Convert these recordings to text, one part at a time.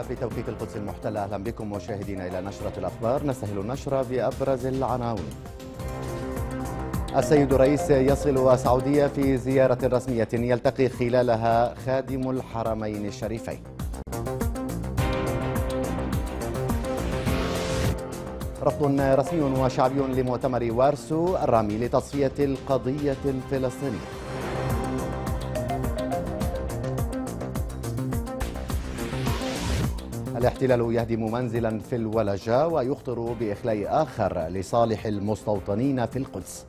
التاسعة بتوقيت القدس المحتلة. أهلا بكم مشاهدينا إلى نشرة الأخبار. نستهل النشرة بأبرز العناوين. السيد الرئيس يصل السعودية في زيارة رسمية يلتقي خلالها خادم الحرمين الشريفين. رفض رسمي وشعبي لمؤتمر وارسو الرامي لتصفية القضية الفلسطينية. الاحتلال يهدم منزلا في الولجة ويخطر بإخلاء آخر لصالح المستوطنين في القدس.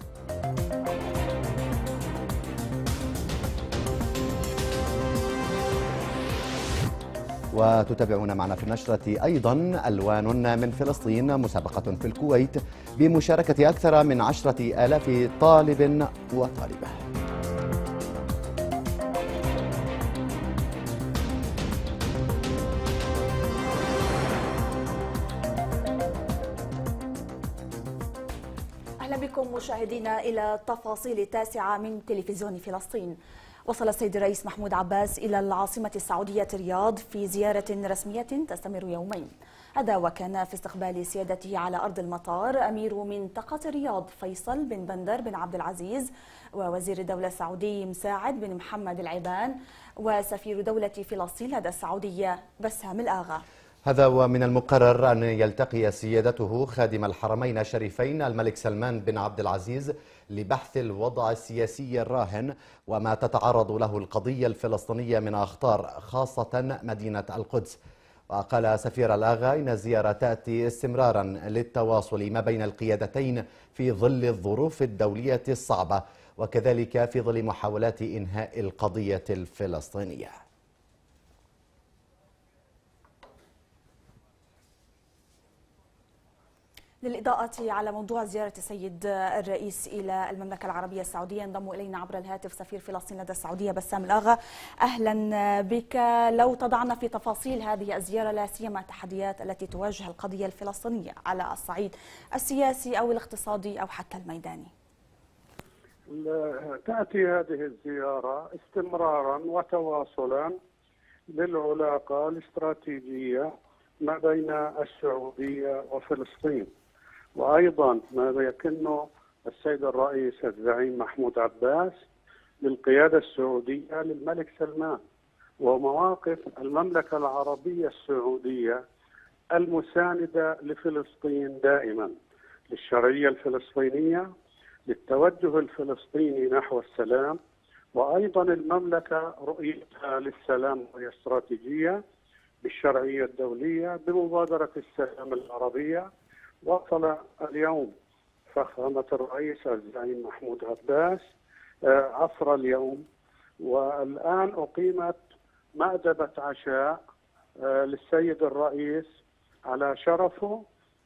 وتتابعون معنا في النشرة أيضا ألوان من فلسطين مسابقة في الكويت بمشاركة أكثر من عشرة آلاف طالب وطالبة. مشاهدينا إلى تفاصيل التاسعة من تلفزيون فلسطين. وصل السيد الرئيس محمود عباس إلى العاصمة السعودية رياض في زيارة رسمية تستمر يومين. هذا وكان في استقبال سيادته على أرض المطار أمير منطقة الرياض فيصل بن بندر بن عبد العزيز ووزير الدولة السعودي مساعد بن محمد العبان وسفير دولة فلسطين لدى السعودية بسام الآغا. هذا ومن المقرر أن يلتقي سيادته خادم الحرمين الشريفين الملك سلمان بن عبد العزيز لبحث الوضع السياسي الراهن وما تتعرض له القضية الفلسطينية من أخطار خاصة مدينة القدس. وقال سفير الآغا إن الزيارة تأتي استمرارا للتواصل ما بين القيادتين في ظل الظروف الدولية الصعبة وكذلك في ظل محاولات إنهاء القضية الفلسطينية. للإضاءة على موضوع زيارة السيد الرئيس إلى المملكة العربية السعودية. ينضم إلينا عبر الهاتف سفير فلسطين لدى السعودية بسام الآغا. أهلا بك. لو تضعنا في تفاصيل هذه الزيارة لا سيما التحديات التي تواجه القضية الفلسطينية على الصعيد السياسي أو الاقتصادي أو حتى الميداني. تأتي هذه الزيارة استمرارا وتواصلا للعلاقة الاستراتيجية ما بين السعودية وفلسطين. وأيضا ما يكنه السيد الرئيس الزعيم محمود عباس للقيادة السعودية للملك سلمان ومواقف المملكة العربية السعودية المساندة لفلسطين دائما للشرعية الفلسطينية للتوجه الفلسطيني نحو السلام وأيضا المملكة رؤيتها للسلام وهي استراتيجية بالشرعية الدولية بمبادرة السلام العربية وصل اليوم فخامة الرئيس الزعيم محمود عباس آه، عصر اليوم. والآن أقيمت مأدبة عشاء آه، للسيد الرئيس على شرفه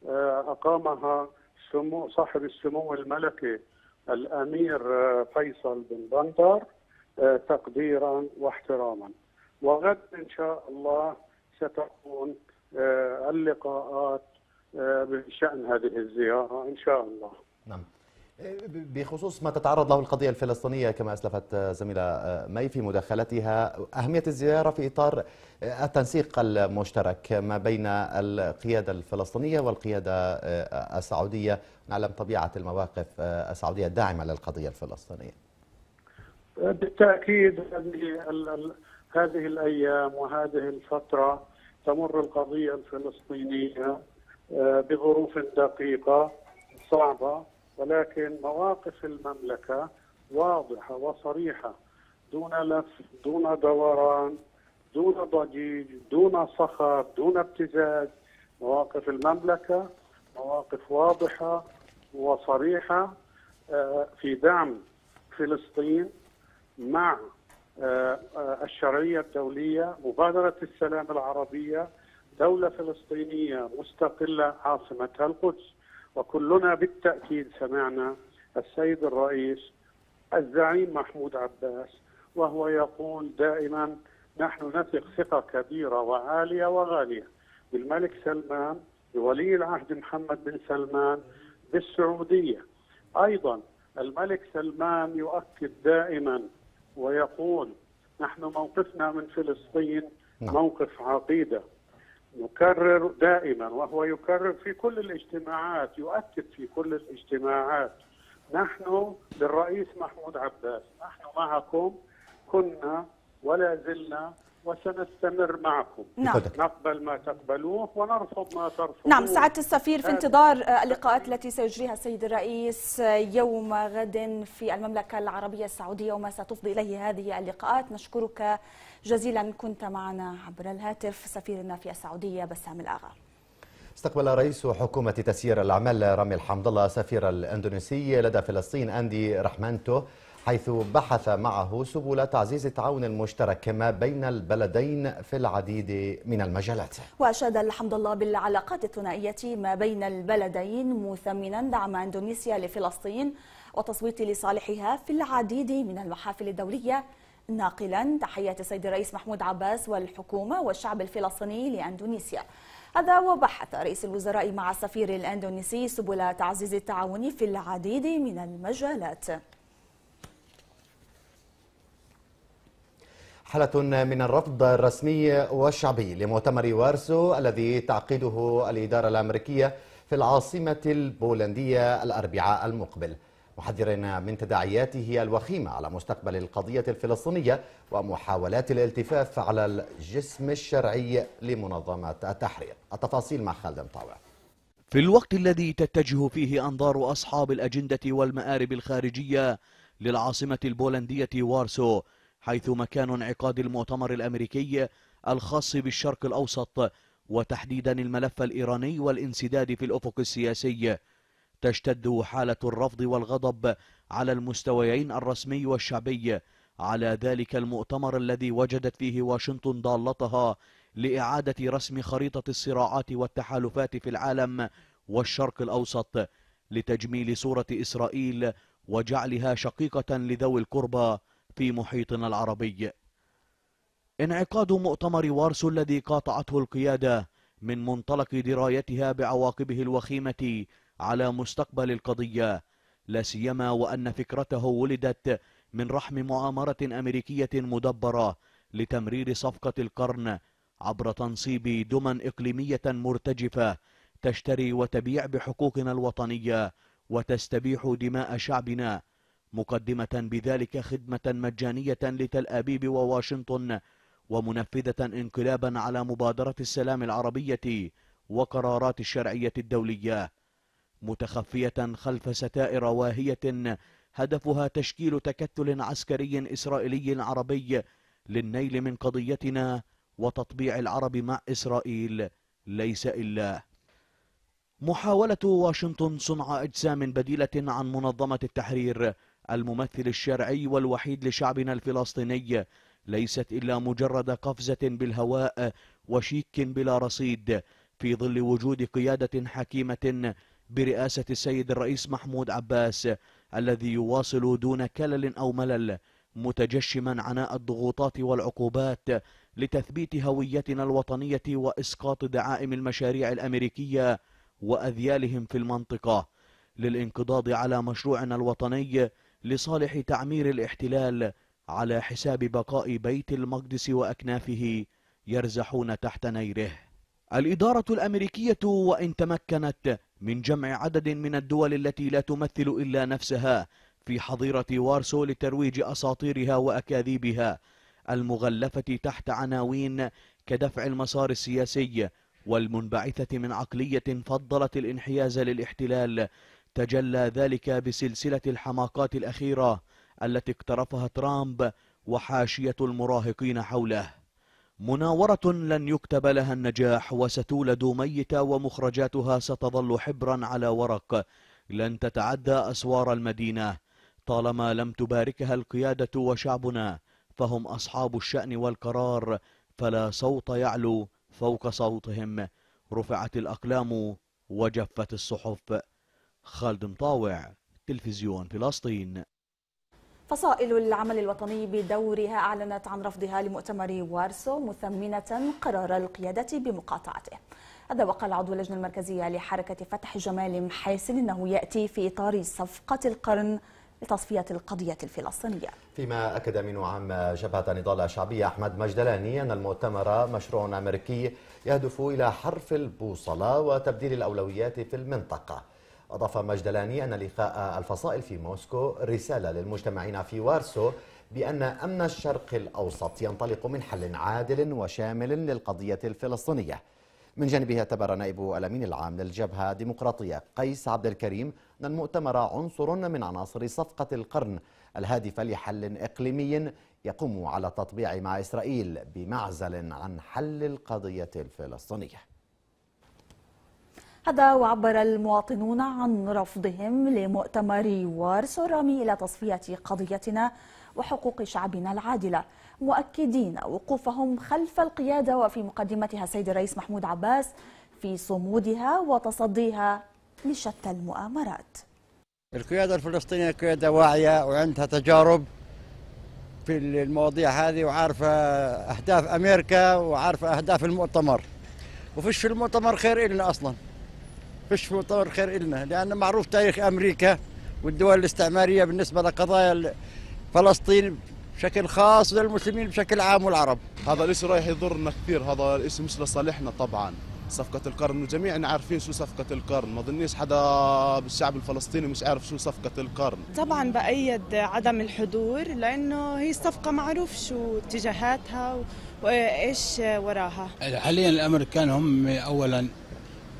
آه، أقامها سمو صاحب السمو الملكي الأمير فيصل بن بندر تقديرا واحتراما. وغد إن شاء الله ستكون اللقاءات بشأن هذه الزيارة إن شاء الله. نعم. بخصوص ما تتعرض له القضية الفلسطينية كما أسلفت زميلة مي في مداخلتها أهمية الزيارة في إطار التنسيق المشترك ما بين القيادة الفلسطينية والقيادة السعودية. نعلم طبيعة المواقف السعودية الداعمة للقضية الفلسطينية. بالتأكيد هذه هذه الأيام وهذه الفترة تمر القضية الفلسطينية آه، بظروف دقيقة صعبة ولكن مواقف المملكة واضحة وصريحة. دون لف دون دوران دون ضجيج دون صخب دون ابتزاز. مواقف المملكة مواقف واضحة وصريحة آه، في دعم فلسطين مع آه، الشرعية الدولية مبادرة السلام العربية دولة فلسطينية مستقلة عاصمتها القدس. وكلنا بالتأكيد سمعنا السيد الرئيس الزعيم محمود عباس وهو يقول دائما نحن نثق ثقة كبيرة وعالية وغالية. بالملك سلمان بولي العهد محمد بن سلمان بالسعودية. أيضا الملك سلمان يؤكد دائما ويقول نحن موقفنا من فلسطين نعم. موقف عقيدة. نكرر دائما وهو يكرر في كل الاجتماعات يؤكد في كل الاجتماعات. نحن للرئيس محمود عباس نحن معكم كنا ولا زلنا وسنستمر معكم. نعم. نقبل ما تقبلوه ونرفض ما ترفضوه. نعم سعادة السفير في انتظار اللقاءات التي سيجريها السيد الرئيس يوم غد في المملكة العربية السعودية وما ستفضي إليه هذه اللقاءات. نشكرك جزيلا كنت معنا عبر الهاتف سفيرنا في السعودية بسام الآغا. استقبل رئيس حكومة تسيير الأعمال رامي الحمد الله سفير الأندونيسي لدى فلسطين أندي رحمانتو حيث بحث معه سبل تعزيز التعاون المشترك ما بين البلدين في العديد من المجالات. وأشاد الحمد الله بالعلاقات الثنائية ما بين البلدين مثمنا دعم أندونيسيا لفلسطين وتصويت لصالحها في العديد من المحافل الدولية. ناقلا تحية السيد الرئيس محمود عباس والحكومة والشعب الفلسطيني لأندونيسيا. هذا وبحث رئيس الوزراء مع السفير الأندونيسي سبل تعزيز التعاون في العديد من المجالات. حالة من الرفض الرسمي والشعبي لمؤتمر وارسو الذي تعقده الإدارة الأمريكية في العاصمة البولندية الأربعاء المقبل. محذرين من تداعياته الوخيمة على مستقبل القضية الفلسطينية ومحاولات الالتفاف على الجسم الشرعي لمنظمة التحرير. التفاصيل مع خالد مطاوع. في الوقت الذي تتجه فيه أنظار أصحاب الأجندة والمآرب الخارجية للعاصمة البولندية وارسو حيث مكان انعقاد المؤتمر الأمريكي الخاص بالشرق الأوسط وتحديدا الملف الإيراني والانسداد في الأفق السياسي. تشتد حالة الرفض والغضب على المستويين الرسمي والشعبي. على ذلك المؤتمر الذي وجدت فيه واشنطن ضالتها لإعادة رسم خريطة الصراعات والتحالفات في العالم والشرق الأوسط لتجميل صورة إسرائيل وجعلها شقيقة لذوي القربى. في محيطنا العربي. انعقاد مؤتمر وارسو الذي قاطعته القيادة من منطلق درايتها بعواقبه الوخيمة على مستقبل القضية لا سيما وأن فكرته ولدت من رحم مؤامرة أمريكية مدبرة لتمرير صفقة القرن عبر تنصيب دمى إقليمية مرتجفة تشتري وتبيع بحقوقنا الوطنية وتستبيح دماء شعبنا مقدمة بذلك خدمة مجانية لتل أبيب وواشنطن ومنفذة انقلابا على مبادرة السلام العربية وقرارات الشرعية الدولية. متخفية خلف ستائر واهية هدفها تشكيل تكتل عسكري إسرائيلي عربي للنيل من قضيتنا وتطبيع العرب مع إسرائيل. ليس إلا. محاولة واشنطن صنع أجسام بديلة عن منظمة التحرير الممثل الشرعي والوحيد لشعبنا الفلسطيني. ليست إلا مجرد قفزة بالهواء وشيك بلا رصيد. في ظل وجود قيادة حكيمة برئاسة السيد الرئيس محمود عباس الذي يواصل دون كلل أو ملل متجشما عناء الضغوطات والعقوبات لتثبيت هويتنا الوطنية وإسقاط دعائم المشاريع الأمريكية وأذيالهم في المنطقة. للانقضاض على مشروعنا الوطني لصالح تعمير الاحتلال على حساب بقاء بيت المقدس وأكنافه يرزحون تحت نيره. الإدارة الأمريكية وإن تمكنت من جمع عدد من الدول التي لا تمثل إلا نفسها في حظيرة وارسو لترويج أساطيرها وأكاذيبها المغلفة تحت عناوين كدفع المسار السياسي والمنبعثة من عقلية فضلت الانحياز للاحتلال تجلى ذلك بسلسلة الحماقات الأخيرة التي اقترفها ترامب وحاشية المراهقين حوله. مناورة لن يكتب لها النجاح وستولد ميتة ومخرجاتها ستظل حبرا على ورق. لن تتعدى أسوار المدينة. طالما لم تباركها القيادة وشعبنا فهم أصحاب الشأن والقرار فلا صوت يعلو فوق صوتهم. رفعت الأقلام وجفت الصحف. خالد مطاوع تلفزيون فلسطين. فصائل العمل الوطني بدورها أعلنت عن رفضها لمؤتمر وارسو مثمنة قرار القيادة بمقاطعته. هذا وقال عضو اللجنة المركزية لحركة فتح جمال محاسن أنه يأتي في إطار صفقة القرن لتصفية القضية الفلسطينية. فيما أكد أمين عام جبهة النضال الشعبية أحمد مجدلاني أن المؤتمر مشروع أمريكي يهدف إلى حرف البوصلة وتبديل الأولويات في المنطقة. أضاف مجدلاني أن لقاء الفصائل في موسكو رسالة للمجتمعين في وارسو بأن أمن الشرق الأوسط ينطلق من حل عادل وشامل للقضية الفلسطينية. من جانبه اعتبر نائب الأمين العام للجبهة الديمقراطية قيس عبد الكريم أن المؤتمر عنصر من عناصر صفقة القرن الهادفة لحل إقليمي يقوم على التطبيع مع إسرائيل بمعزل عن حل القضية الفلسطينية. هذا وعبر المواطنون عن رفضهم لمؤتمر وارسو الرامي إلى تصفية قضيتنا وحقوق شعبنا العادلة. مؤكدين وقوفهم خلف القيادة وفي مقدمتها السيد الرئيس محمود عباس في صمودها وتصديها لشتى المؤامرات. القيادة الفلسطينية قيادة واعية وعندها تجارب في المواضيع هذه وعارفة أهداف أمريكا وعارفة أهداف المؤتمر. وفيش في المؤتمر خير إلنا أصلا. فيش في المؤتمر خير إلنا لأن معروف تاريخ أمريكا والدول الاستعمارية بالنسبة لقضايا فلسطين بشكل خاص وللمسلمين بشكل عام والعرب. هذا الاسم رايح يضرنا كثير هذا الاسم مش لصالحنا طبعا. صفقة القرن وجميعنا عارفين شو صفقة القرن ما ظنيش حدا بالشعب الفلسطيني مش عارف شو صفقة القرن. طبعا بأيد عدم الحضور لأنه هي الصفقة معروف شو اتجاهاتها وإيش وراها. حاليا الأمريكان هم أولا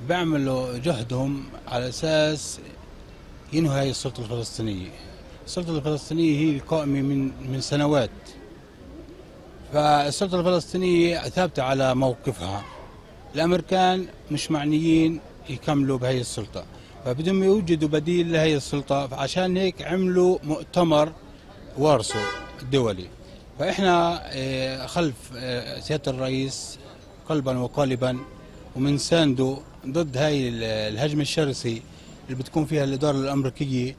بيعملوا جهدهم على أساس ينهوا هاي السلطة الفلسطينية. السلطة الفلسطينية هي قائمة من من سنوات. فالسلطة الفلسطينية ثابتة على موقفها. الأمريكان مش معنيين يكملوا بهي السلطة. فبدهم يوجدوا بديل لهي السلطة فعشان هيك عملوا مؤتمر وارسو الدولي. فإحنا آه، خلف آه، سيادة الرئيس قلبا وقالبا ومن سانده ضد هاي الهجمة الشرسة اللي بتكون فيها الإدارة الأمريكية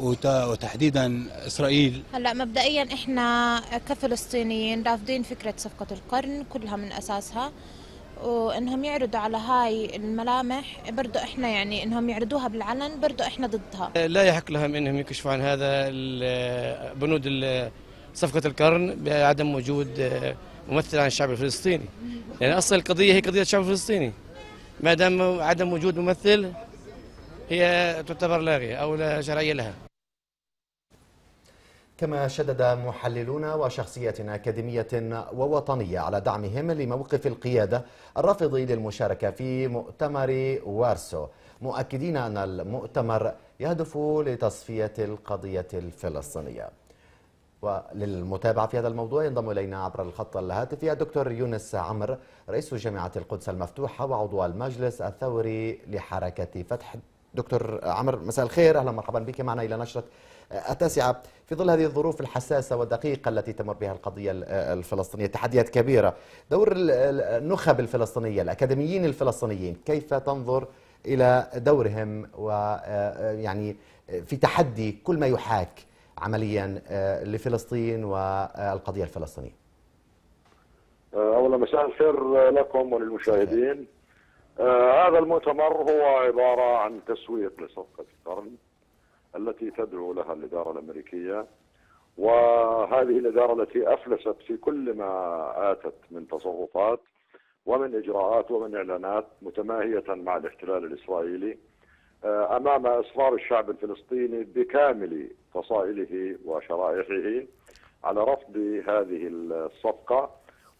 وتحديدا إسرائيل. هلأ مبدئيا إحنا كفلسطينيين رافضين فكرة صفقة القرن كلها من أساسها وإنهم يعرضوا على هاي الملامح برضو إحنا يعني إنهم يعرضوها بالعلن برضو إحنا ضدها. لا يحق لهم إنهم يكشفوا عن هذا بنود صفقة القرن بعدم وجود ممثل عن الشعب الفلسطيني. لأن يعني أصلا القضية هي قضية الشعب الفلسطيني. ما دام عدم وجود ممثل هي تعتبر لاغية أو لا شرعية لها. كما شدد محللون وشخصيات أكاديمية ووطنية على دعمهم لموقف القيادة الرافض للمشاركة في مؤتمر وارسو مؤكدين أن المؤتمر يهدف لتصفية القضية الفلسطينية. وللمتابعة في هذا الموضوع ينضم إلينا عبر الخط الهاتفي الدكتور يونس عمر رئيس جامعة القدس المفتوحة وعضو المجلس الثوري لحركة فتح. دكتور عمر مساء الخير. أهلا مرحبا بك. معنا إلى نشرة التاسعة. في ظل هذه الظروف الحساسة والدقيقة التي تمر بها القضية الفلسطينية تحديات كبيرة دور النخب الفلسطينية الأكاديميين الفلسطينيين كيف تنظر إلى دورهم؟ ويعني في تحدي كل ما يحاك عمليا لفلسطين والقضية الفلسطينية. أولا مساء الخير لكم وللمشاهدين. آه هذا المؤتمر هو عبارة عن تسويق لصفقة القرن التي تدعو لها الإدارة الأمريكية. وهذه الإدارة التي أفلست في كل ما آتت من تصرفات ومن إجراءات ومن إعلانات متماهية مع الاحتلال الإسرائيلي آه، أمام إصرار الشعب الفلسطيني بكامل فصائله وشرائحه على رفض هذه الصفقة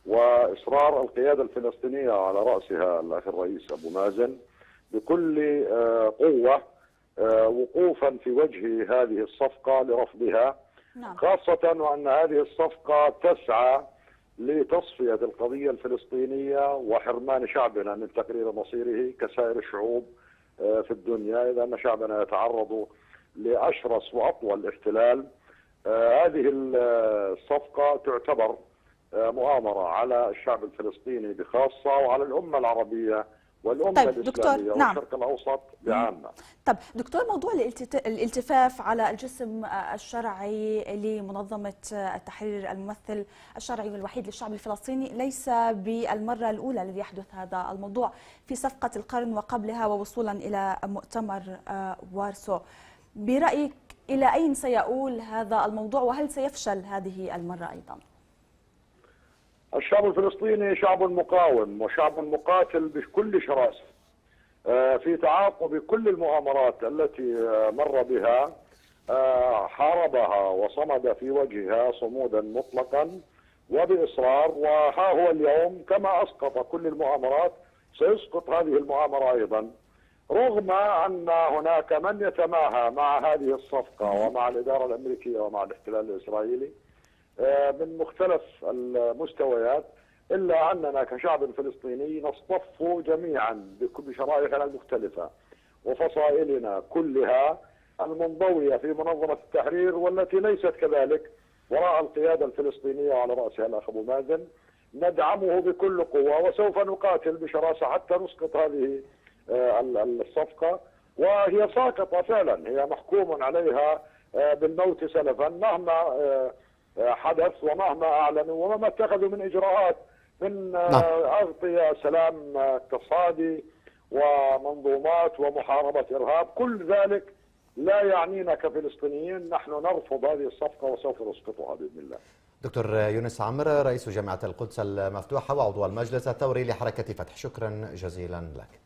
وإصرار القيادة الفلسطينية على رأسها الأخ الرئيس أبو مازن بكل آه، قوة آه، وقوفا في وجه هذه الصفقة لرفضها نعم. خاصة وأن هذه الصفقة تسعى لتصفية القضية الفلسطينية وحرمان شعبنا من تقرير مصيره كسائر الشعوب آه، في الدنيا إذا أن شعبنا يتعرض لأشرس وأطول احتلال. هذه الصفقة تعتبر مؤامرة على الشعب الفلسطيني بخاصة وعلى الأمة العربية والأمة طيب الإسلامية دكتور نعم. والشرق الأوسط بعامة. طب دكتور موضوع الالتفاف على الجسم الشرعي لمنظمة التحرير الممثل الشرعي والوحيد للشعب الفلسطيني ليس بالمرة الأولى الذي يحدث هذا الموضوع في صفقة القرن وقبلها ووصولا إلى مؤتمر آه، وارسو. برأيك إلى أين سيؤول هذا الموضوع وهل سيفشل هذه المرة أيضا؟ الشعب الفلسطيني شعب مقاوم وشعب مقاتل بكل شراسة آه، في تعاقب كل المؤامرات التي آه، مر بها آه، حاربها وصمد في وجهها صمودا مطلقا وبإصرار وها هو اليوم كما أسقط كل المؤامرات سيسقط هذه المؤامرة أيضا رغم أن هناك من يتماهى مع هذه الصفقة ومع الإدارة الأمريكية ومع الإحتلال الإسرائيلي آه، من مختلف المستويات إلا أننا كشعب فلسطيني نصطف جميعا بشرائحنا المختلفة وفصائلنا كلها المنضوية في منظمة التحرير والتي ليست كذلك وراء القيادة الفلسطينية وعلى رأسها الأخ أبو مازن. ندعمه بكل قوة وسوف نقاتل بشراسة حتى نسقط هذه الصفقة وهي ساقطة فعلا. هي محكوم عليها آه، بالموت سلفا مهما آه، حدث ومهما أعلنوا ومهما اتخذوا من إجراءات من نعم. أغطية سلام اقتصادي ومنظومات ومحاربة إرهاب. كل ذلك لا يعنينا كفلسطينيين نحن نرفض هذه الصفقة وسوف نسقطها بإذن الله. دكتور يونس عمر رئيس جامعة القدس المفتوحة وعضو المجلس الثوري لحركة فتح. شكرا جزيلا لك.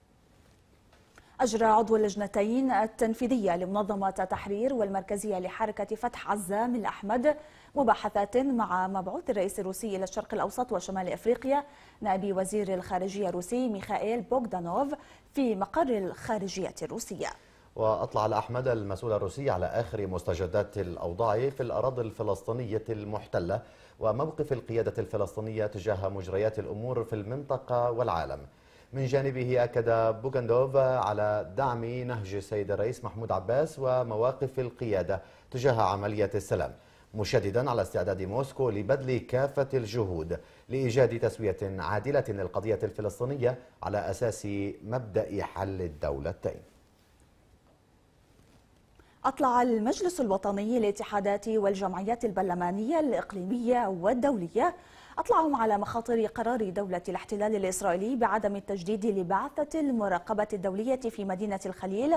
أجرى عضو اللجنتين التنفيذية لمنظمة تحرير والمركزية لحركة فتح عزام الأحمد مباحثات مع مبعوث الرئيس الروسي إلى الشرق الأوسط وشمال إفريقيا نائب وزير الخارجية الروسي ميخائيل بوغدانوف في مقر الخارجية الروسية. وأطلع الأحمد المسؤول الروسي على آخر مستجدات الأوضاع في الأراضي الفلسطينية المحتلة وموقف القيادة الفلسطينية تجاه مجريات الأمور في المنطقة والعالم. من جانبه أكد بوغاندوف على دعم نهج السيد الرئيس محمود عباس ومواقف القيادة تجاه عملية السلام مشددا على استعداد موسكو لبذل كافة الجهود لإيجاد تسوية عادلة للقضية الفلسطينية على أساس مبدأ حل الدولتين. أطلع المجلس الوطني للاتحادات والجمعيات البرلمانية الإقليمية والدولية أطلعهم على مخاطر قرار دولة الاحتلال الإسرائيلي بعدم التجديد لبعثة المراقبة الدولية في مدينة الخليل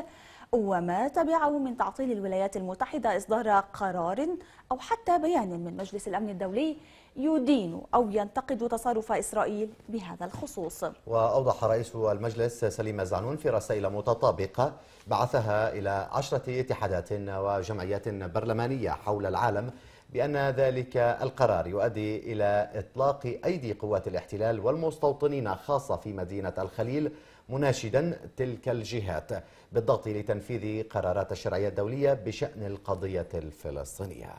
وما تبعه من تعطيل الولايات المتحدة إصدار قرار أو حتى بيان من مجلس الأمن الدولي يدين أو ينتقد تصرف إسرائيل بهذا الخصوص. وأوضح رئيس المجلس سليم زعنون في رسائل متطابقة بعثها إلى عشرة اتحادات وجمعيات برلمانية حول العالم بأن ذلك القرار يؤدي إلى إطلاق أيدي قوات الاحتلال والمستوطنين خاصة في مدينة الخليل مناشدا تلك الجهات بالضغط لتنفيذ قرارات الشرعية الدولية بشأن القضية الفلسطينية.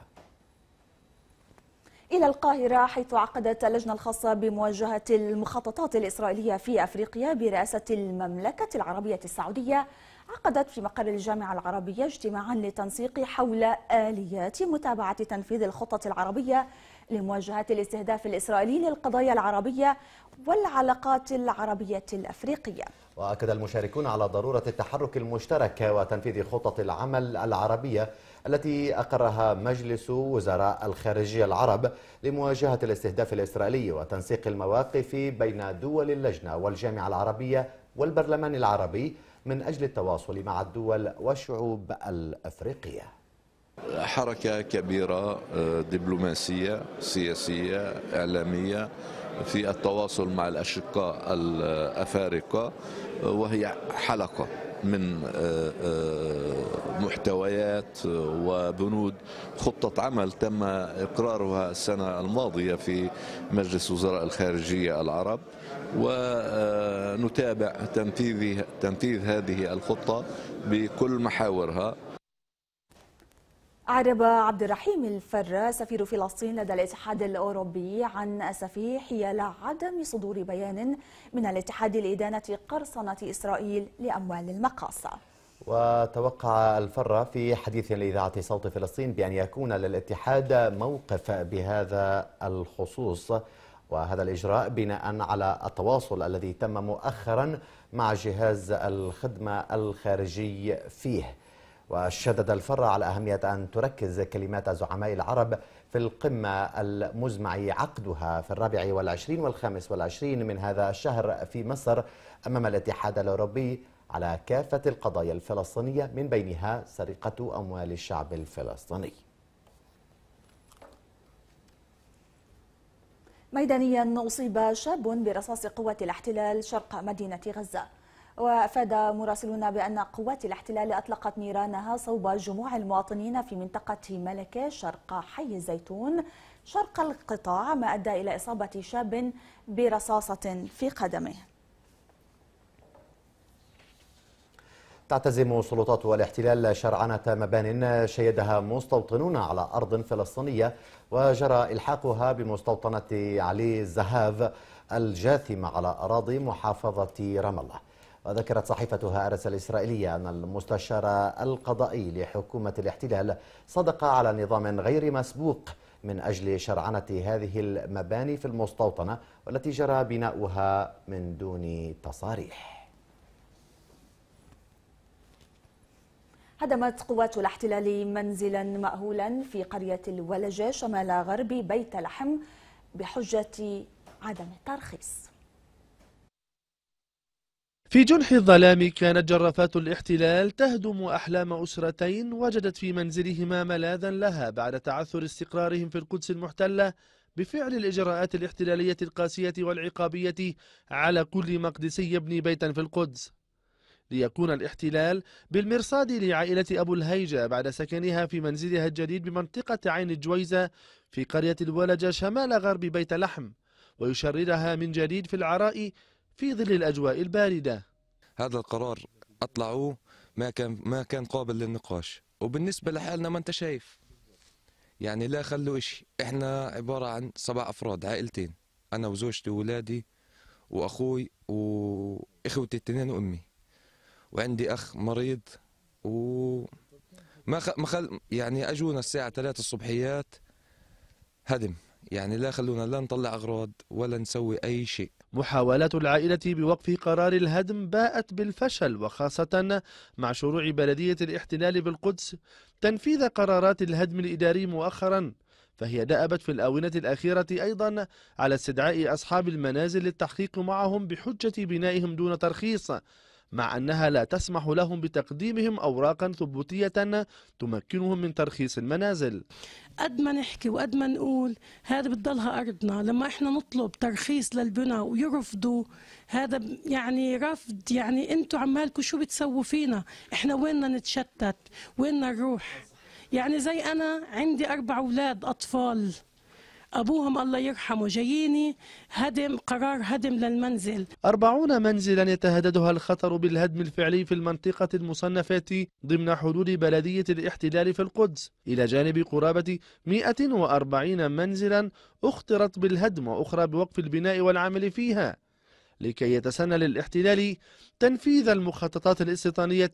إلى القاهرة حيث عقدت اللجنة الخاصة بمواجهة المخططات الإسرائيلية في أفريقيا برئاسة المملكة العربية السعودية عقدت في مقر الجامعة العربية اجتماعا للتنسيق حول آليات متابعة تنفيذ الخطة العربية لمواجهة الاستهداف الإسرائيلي للقضايا العربية والعلاقات العربية الأفريقية. وأكد المشاركون على ضرورة التحرك المشترك وتنفيذ خطط العمل العربية التي أقرها مجلس وزراء الخارجية العرب لمواجهة الاستهداف الإسرائيلي وتنسيق المواقف بين دول اللجنة والجامعة العربية والبرلمان العربي من أجل التواصل مع الدول والشعوب الأفريقية. حركة كبيرة آه، دبلوماسية سياسية إعلامية في التواصل مع الأشقاء الأفارقة وهي حلقة. من آه، آه، محتويات وبنود خطة عمل تم إقرارها السنة الماضية في مجلس وزراء الخارجية العرب ونتابع تنفيذ تنفيذ هذه الخطة بكل محاورها. أعرب عبد الرحيم الفر سفير فلسطين لدى الاتحاد الأوروبي عن أسفه حيال عدم صدور بيان من الاتحاد لإدانة قرصنة إسرائيل لأموال المقاصة وتوقع الفر في حديث لإذاعة صوت فلسطين بأن يكون للاتحاد موقف بهذا الخصوص وهذا الإجراء بناء على التواصل الذي تم مؤخرا مع جهاز الخدمة الخارجي فيه. وشدد الفر على أهمية أن تركز كلمات زعماء العرب في القمة المزمع عقدها في الرابع والعشرين والخامس والعشرين من هذا الشهر في مصر أمام الاتحاد الأوروبي على كافة القضايا الفلسطينية من بينها سرقة أموال الشعب الفلسطيني. ميدانيا أصيب شاب برصاص قوة الاحتلال شرق مدينة غزة. وأفاد مراسلون بأن قوات الاحتلال أطلقت نيرانها صوب جموع المواطنين في منطقة ملكة شرق حي الزيتون شرق القطاع ما أدى إلى إصابة شاب برصاصة في قدمه تعتزم سلطات الاحتلال شرعنة مبان شيدها مستوطنون على أرض فلسطينية وجرى إلحاقها بمستوطنة علي الزهاف الجاثمة على أراضي محافظة رام الله. وذكرت صحيفة هارس الإسرائيلية أن المستشار القضائي لحكومة الاحتلال صدق على نظام غير مسبوق من أجل شرعنة هذه المباني في المستوطنة والتي جرى بناؤها من دون تصاريح. هدمت قوات الاحتلال منزلا مأهولا في قرية الولجة شمال غرب بيت لحم بحجة عدم الترخيص. في جنح الظلام كانت جرافات الاحتلال تهدم أحلام أسرتين وجدت في منزلهما ملاذا لها بعد تعثر استقرارهم في القدس المحتلة بفعل الإجراءات الاحتلالية القاسية والعقابية على كل مقدسي يبني بيتا في القدس. ليكون الاحتلال بالمرصاد لعائلة أبو الهيجة بعد سكنها في منزلها الجديد بمنطقة عين الجويزة في قرية الولجة شمال غرب بيت لحم ويشردها من جديد في العراء في ظل الأجواء الباردة. هذا القرار أطلعوه ما كان ما كان قابل للنقاش. وبالنسبة لحالنا ما أنت شايف. يعني لا خلوا إشي. إحنا عبارة عن سبع أفراد عائلتين. أنا وزوجتي وولادي وأخوي وإخوتي التنين وأمي. وعندي أخ مريض و ما خ... ما خل... يعني أجونا الساعة 3 الصبحيات هدم. يعني لا خلونا لا نطلع أغراض ولا نسوي أي شيء. محاولات العائلة بوقف قرار الهدم باءت بالفشل وخاصة مع شروع بلدية الاحتلال بالقدس. تنفيذ قرارات الهدم الإداري مؤخرا فهي دأبت في الآونة الأخيرة أيضا على استدعاء أصحاب المنازل للتحقيق معهم بحجة بنائهم دون ترخيص. مع أنها لا تسمح لهم بتقديمهم أوراقا ثبوتية تمكنهم من ترخيص المنازل. قد ما نحكي وقد ما نقول هذا بتضلها أرضنا. لما إحنا نطلب ترخيص للبناء ويرفضوا هذا يعني رفض. يعني أنتوا عمالكم شو بتسووا فينا؟ إحنا ويننا نتشتت؟ ويننا نروح؟ يعني زي أنا عندي أربع أولاد أطفال. أبوهم الله يرحمه جاييني هدم قرار هدم للمنزل. أربعون منزلا يتهددها الخطر بالهدم الفعلي في المنطقة المصنفة ضمن حدود بلدية الاحتلال في القدس. إلى جانب قرابة 140 منزلا اخترت بالهدم وأخرى بوقف البناء والعمل فيها. لكي يتسنى للاحتلال تنفيذ المخططات الاستيطانية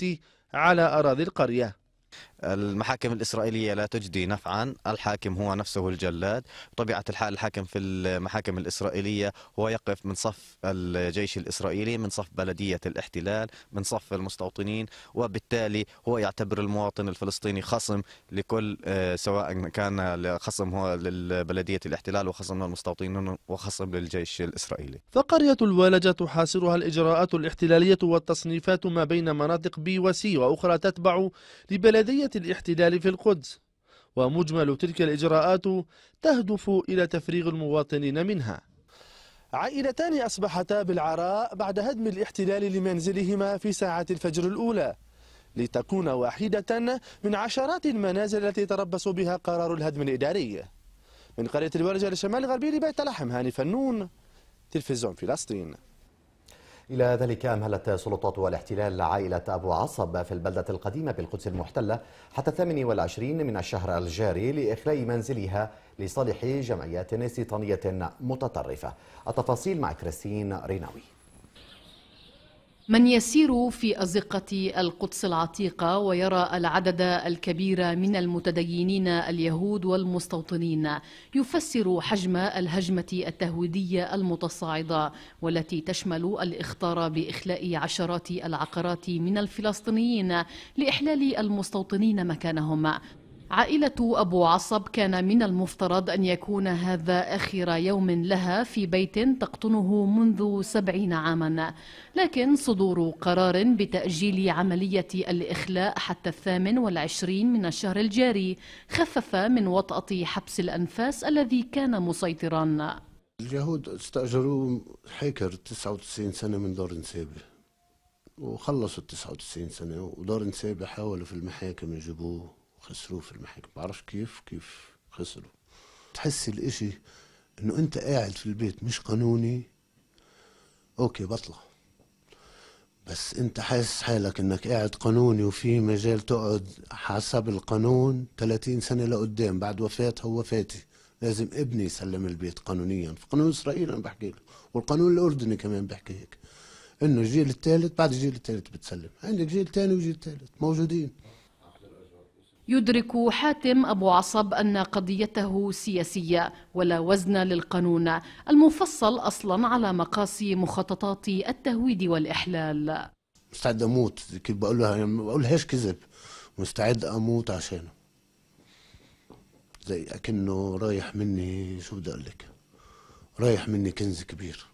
على أراضي القرية. المحاكم الإسرائيلية لا تجدي نفعا. الحاكم هو نفسه الجلاد. بطبيعة الحال الحاكم في المحاكم الإسرائيلية هو يقف من صف الجيش الإسرائيلي من صف بلدية الاحتلال من صف المستوطنين وبالتالي هو يعتبر المواطن الفلسطيني خصم لكل آه، سواء كان خصم هو لبلدية الاحتلال وخصم للمستوطنين وخصم للجيش الإسرائيلي. فقرية الوالجة تحاصرها الإجراءات الاحتلالية والتصنيفات ما بين مناطق بي وسي وأخرى تتبع لبلدية الاحتلال في القدس ومجمل تلك الإجراءات تهدف إلى تفريغ المواطنين منها. عائلتان أصبحتا بالعراء بعد هدم الاحتلال لمنزلهما في ساعات الفجر الأولى لتكون واحدة من عشرات المنازل التي يتربص بها قرار الهدم الإداري. من قرية الورجة لشمال غربي لبيت لحم هاني فنون تلفزيون فلسطين. إلى ذلك أمهلت سلطات الاحتلال عائلة أبو عصب في البلدة القديمة بالقدس المحتلة حتى 28 من الشهر الجاري لإخلاء منزلها لصالح جمعيات استيطانية متطرفة. التفاصيل مع كريستين ريناوي. من يسير في أزقة القدس العتيقة ويرى العدد الكبير من المتدينين اليهود والمستوطنين يفسر حجم الهجمة التهويدية المتصاعدة والتي تشمل الإخطار بإخلاء عشرات العقارات من الفلسطينيين لإحلال المستوطنين مكانهم. عائلة أبو عصب كان من المفترض أن يكون هذا آخر يوم لها في بيت تقطنه منذ سبعين عاما. لكن صدور قرار بتأجيل عملية الإخلاء حتى الثامن والعشرين من الشهر الجاري خفف من وطأة حبس الأنفاس الذي كان مسيطرا. اليهود استأجروا حيكر 99 سنة من دار نسيبة. وخلصوا ال 99 سنة ودار نسيبة حاولوا في المحاكم يجيبوه. وخسروه في المحاكم بعرفش كيف كيف خسروا. تحس الإشي إنه أنت قاعد في البيت مش قانوني. أوكي بطلع. بس أنت حاسس حالك إنك قاعد قانوني وفي مجال تقعد حسب القانون 30 سنة لقدام. بعد وفاتها ووفاتي. لازم ابني يسلم البيت قانونيا. في قانون إسرائيل أنا بحكي له والقانون الأردني كمان بيحكي هيك. إنه الجيل الثالث بعد الجيل الثالث بتسلم. عندك جيل ثاني وجيل ثالث. موجودين. يدرك حاتم أبو عصب أن قضيته سياسية ولا وزن للقانون المفصل أصلا على مقاصي مخططات التهويد والإحلال. مستعد أموت كيف بقول لها يعني ما بقولهاش كذب مستعد أموت عشانه. زي أكنه رايح مني شو بدي أقول لك؟ رايح مني كنز كبير.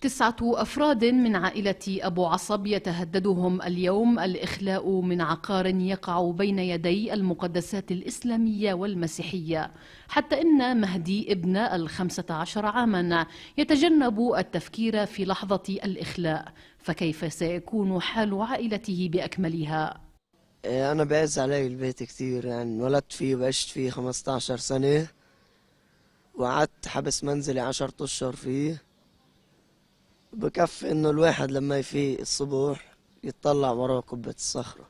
تسعة أفراد من عائلة أبو عصب يتهددهم اليوم الإخلاء من عقار يقع بين يدي المقدسات الإسلامية والمسيحية حتى إن مهدي ابن الخمسة عشر عاما يتجنب التفكير في لحظة الإخلاء فكيف سيكون حال عائلته بأكملها؟ أنا بعز علي البيت كتير يعني انولدت فيه وعشت فيه 15 سنة وقعدت حبس منزلي عشرة أشهر فيه بكفي إنه الواحد لما يفيق الصبح يتطلع وراه قبة الصخرة.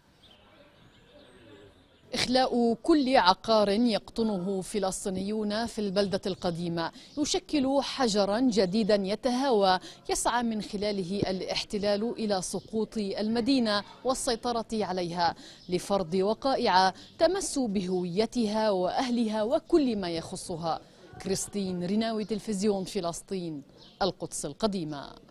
إخلاء كل عقار يقطنه فلسطينيون في البلدة القديمة. يشكل حجرا جديدا يتهاوى. يسعى من خلاله الاحتلال إلى سقوط المدينة والسيطرة عليها لفرض وقائع تمس بهويتها وأهلها وكل ما يخصها. كريستين ريناوي تلفزيون فلسطين القدس القديمة.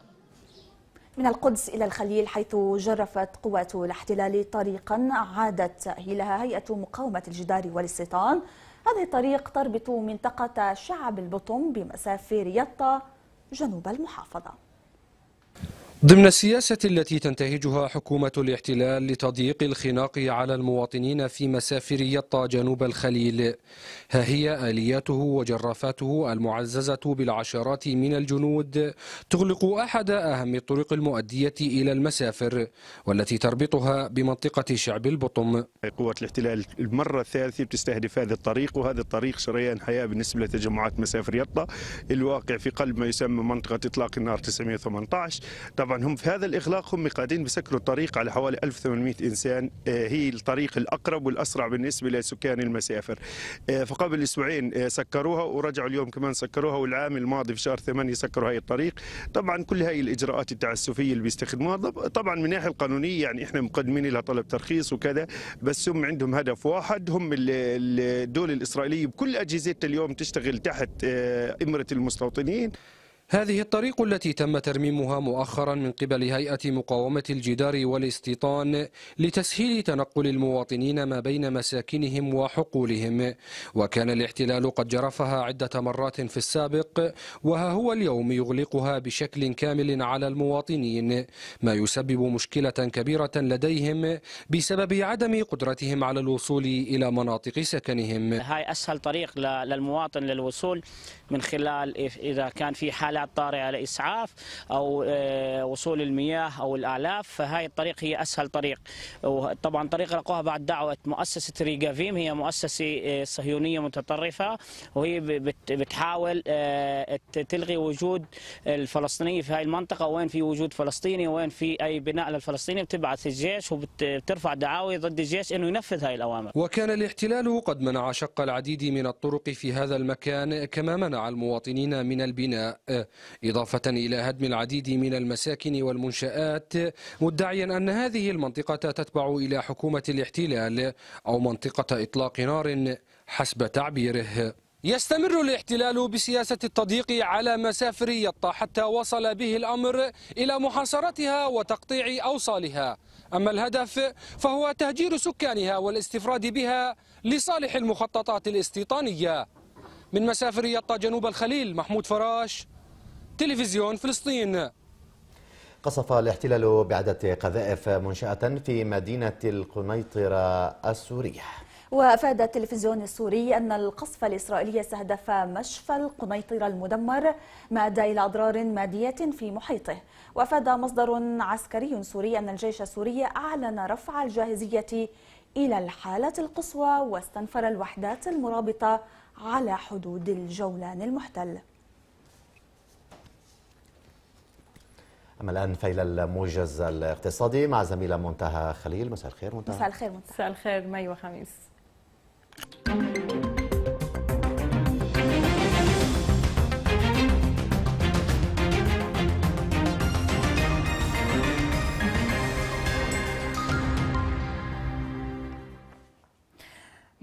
من القدس إلى الخليل حيث جرفت قوات الاحتلال طريقا عادت تأهيلها هيئة مقاومة الجدار والاستيطان هذا الطريق تربط منطقة شعب البطم بمسافر يطا جنوب المحافظة. ضمن السياسة التي تنتهجها حكومة الاحتلال لتضييق الخناق على المواطنين في مسافر يطا جنوب الخليل ها هي آلياته وجرافاته المعززة بالعشرات من الجنود تغلق أحد أهم الطرق المؤدية إلى المسافر والتي تربطها بمنطقة شعب البطم. قوة الاحتلال المرة الثالثة بتستهدف هذا الطريق وهذا الطريق شريان حياة بالنسبة لتجمعات مسافر يطا الواقع في قلب ما يسمى منطقة إطلاق النار 918 طبعا هم في هذا الإغلاق هم قاعدين بسكروا الطريق على حوالي 1800 إنسان. آه، هي الطريق الأقرب والأسرع بالنسبة لسكان المسافر. آه، فقبل أسبوعين آه، سكروها ورجعوا اليوم كمان سكروها والعام الماضي في شهر 8 سكروا هاي الطريق. طبعا كل هاي الإجراءات التعسفية اللي بيستخدموها طب- طبعا من الناحية القانونية يعني إحنا مقدمين لها طلب ترخيص وكذا بس هم عندهم هدف واحد هم ال- ال- الدولة الإسرائيلية بكل أجهزتها اليوم تشتغل تحت إمرة المستوطنين. هذه الطريق التي تم ترميمها مؤخرا من قبل هيئة مقاومة الجدار والاستيطان لتسهيل تنقل المواطنين ما بين مساكنهم وحقولهم. وكان الاحتلال قد جرفها عدة مرات في السابق وها هو اليوم يغلقها بشكل كامل على المواطنين. ما يسبب مشكلة كبيرة لديهم بسبب عدم قدرتهم على الوصول إلى مناطق سكنهم. هاي أسهل طريق للمواطن للوصول من خلال إذا كان في حالات طارئه لاسعاف أو آه، وصول المياه أو الآلاف. فهاي الطريق هي أسهل طريق. وطبعا طريق لقوها بعد دعوة مؤسسة ريجافيم هي مؤسسة آه، صهيونية متطرفة. وهي بتحاول آه، تلغي وجود الفلسطينيه في هاي المنطقة. وين في وجود فلسطيني؟ وين في أي بناء للفلسطيني؟ بتبعث الجيش وبترفع دعاوي ضد الجيش إنه ينفذ هاي الأوامر. وكان الاحتلال قد منع شق العديد من الطرق في هذا المكان كما منع المواطنين من البناء. إضافة إلى هدم العديد من المساكن والمنشآت مدعيا أن هذه المنطقة تتبع إلى حكومة الاحتلال أو منطقة إطلاق نار حسب تعبيره. يستمر الاحتلال بسياسة التضييق على مسافر يطا حتى وصل به الأمر إلى محاصرتها وتقطيع أوصالها. أما الهدف فهو تهجير سكانها والاستفراد بها لصالح المخططات الاستيطانية. من مسافر يطا جنوب الخليل محمود فراش تلفزيون فلسطين. قصف الاحتلال بعدة قذائف منشأة في مدينة القنيطرة السورية. وأفاد التلفزيون السوري أن القصف الإسرائيلي استهدف مشفى القنيطرة المدمر ما أدى إلى أضرار مادية في محيطه. وأفاد مصدر عسكري سوري أن الجيش السوري أعلن رفع الجاهزية إلى الحالة القصوى واستنفر الوحدات المرابطة على حدود الجولان المحتل. أما الآن فإلى الموجز الاقتصادي مع زميلة منتهى خليل. مساء الخير منتهى. مساء الخير منتهى. مساء الخير مي وخميس.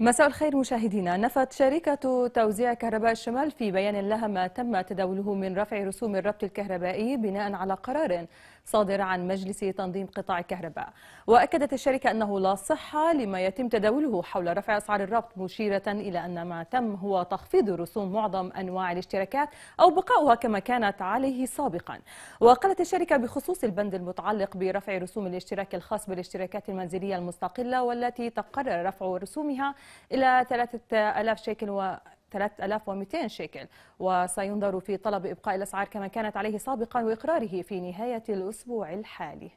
مساء الخير مشاهدينا. نفت شركة توزيع كهرباء الشمال في بيان لها ما تم تداوله من رفع رسوم الربط الكهربائي بناء على قرار صادر عن مجلس تنظيم قطاع الكهرباء. وأكدت الشركة أنه لا صحة لما يتم تداوله حول رفع أسعار الربط مشيرة إلى أن ما تم هو تخفيض رسوم معظم أنواع الاشتراكات أو بقاؤها كما كانت عليه سابقا. وقالت الشركة بخصوص البند المتعلق برفع رسوم الاشتراك الخاص بالاشتراكات المنزلية المستقلة والتي تقرر رفع رسومها إلى 3000 شيكل و 3200 شيكل. وسينظر في طلب إبقاء الأسعار كما كانت عليه سابقا وإقراره في نهاية الأسبوع الحالي.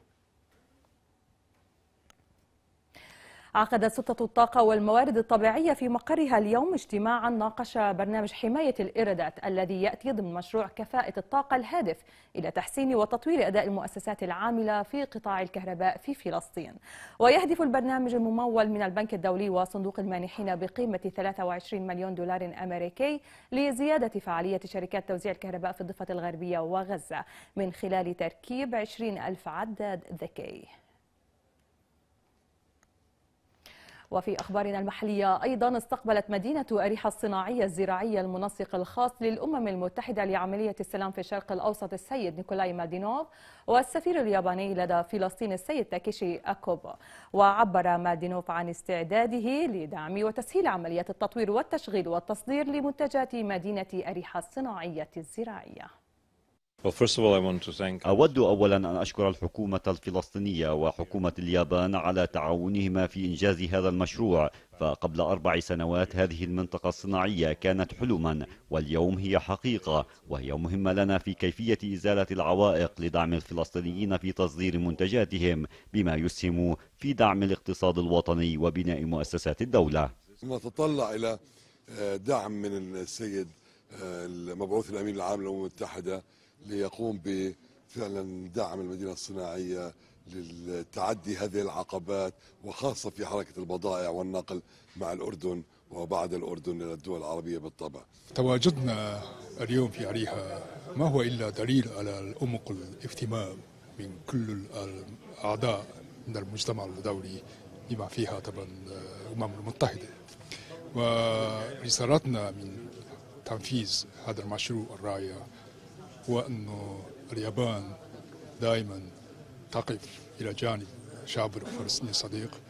عقدت سلطة الطاقة والموارد الطبيعية في مقرها اليوم اجتماعا ناقش برنامج حماية الإيرادات الذي يأتي ضمن مشروع كفاءة الطاقة الهادف إلى تحسين وتطوير أداء المؤسسات العاملة في قطاع الكهرباء في فلسطين. ويهدف البرنامج الممول من البنك الدولي وصندوق المانحين بقيمة 23 مليون دولار أمريكي لزيادة فعالية شركات توزيع الكهرباء في الضفة الغربية وغزة من خلال تركيب 20 ألف عداد ذكي. وفي أخبارنا المحلية أيضا استقبلت مدينة أريحة الصناعية الزراعية المنسق الخاص للأمم المتحدة لعملية السلام في الشرق الأوسط السيد نيكولاي مادينوف والسفير الياباني لدى فلسطين السيد تاكيشي أكوبا وعبر مادينوف عن استعداده لدعم وتسهيل عمليات التطوير والتشغيل والتصدير لمنتجات مدينة أريحة الصناعية الزراعية. أود أولا أن أشكر الحكومة الفلسطينية وحكومة اليابان على تعاونهما في إنجاز هذا المشروع. فقبل أربع سنوات هذه المنطقة الصناعية كانت حلما واليوم هي حقيقة. وهي مهمة لنا في كيفية إزالة العوائق لدعم الفلسطينيين في تصدير منتجاتهم بما يسهم في دعم الاقتصاد الوطني وبناء مؤسسات الدولة. نتطلع إلى دعم من السيد المبعوث الأمين العام للأمم المتحدة ليقوم بفعلا دعم المدينة الصناعية للتعدي هذه العقبات وخاصة في حركة البضائع والنقل مع الأردن وبعد الأردن إلى الدول العربية بالطبع. تواجدنا اليوم في أريحة ما هو إلا دليل على الأمق الاهتمام من كل الأعضاء من المجتمع الدولي بما فيها طبعا الأمم المتحدة. ورسالتنا من تنفيذ هذا المشروع الرائع هو أن اليابان دائما تقف إلى جانب شعب الفلسطيني الصديق.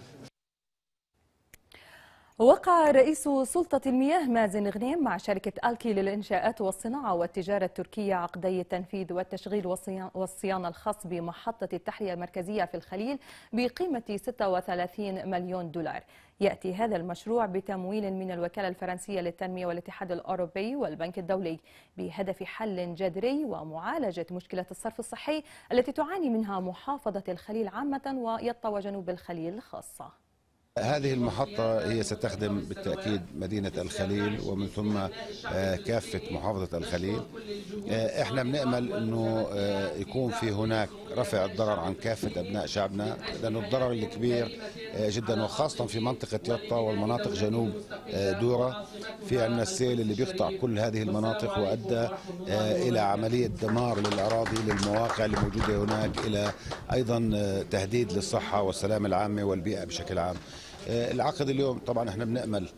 وقع رئيس سلطة المياه مازن غنيم مع شركة ألكي للإنشاءات والصناعة والتجارة التركية عقدي التنفيذ والتشغيل والصيانة الخاص بمحطة التحلية المركزية في الخليل بقيمة 36 مليون دولار. يأتي هذا المشروع بتمويل من الوكالة الفرنسية للتنمية والاتحاد الأوروبي والبنك الدولي بهدف حل جذري ومعالجة مشكلة الصرف الصحي التي تعاني منها محافظة الخليل عامة ويطا وجنوب الخليل خاصة. هذه المحطة هي ستخدم بالتأكيد مدينة الخليل ومن ثم كافة محافظة الخليل. إحنا بنأمل إنه يكون في هناك رفع الضرر عن كافة أبناء شعبنا لأنه الضرر الكبير جدا وخاصة في منطقة يطا والمناطق جنوب دورة في عندنا السيل اللي بيقطع كل هذه المناطق وأدى إلى عملية دمار للأراضي للمواقع اللي موجودة هناك إلى أيضا تهديد للصحة والسلامة العامة والبيئة بشكل عام. العقد اليوم طبعا إحنا بنأمل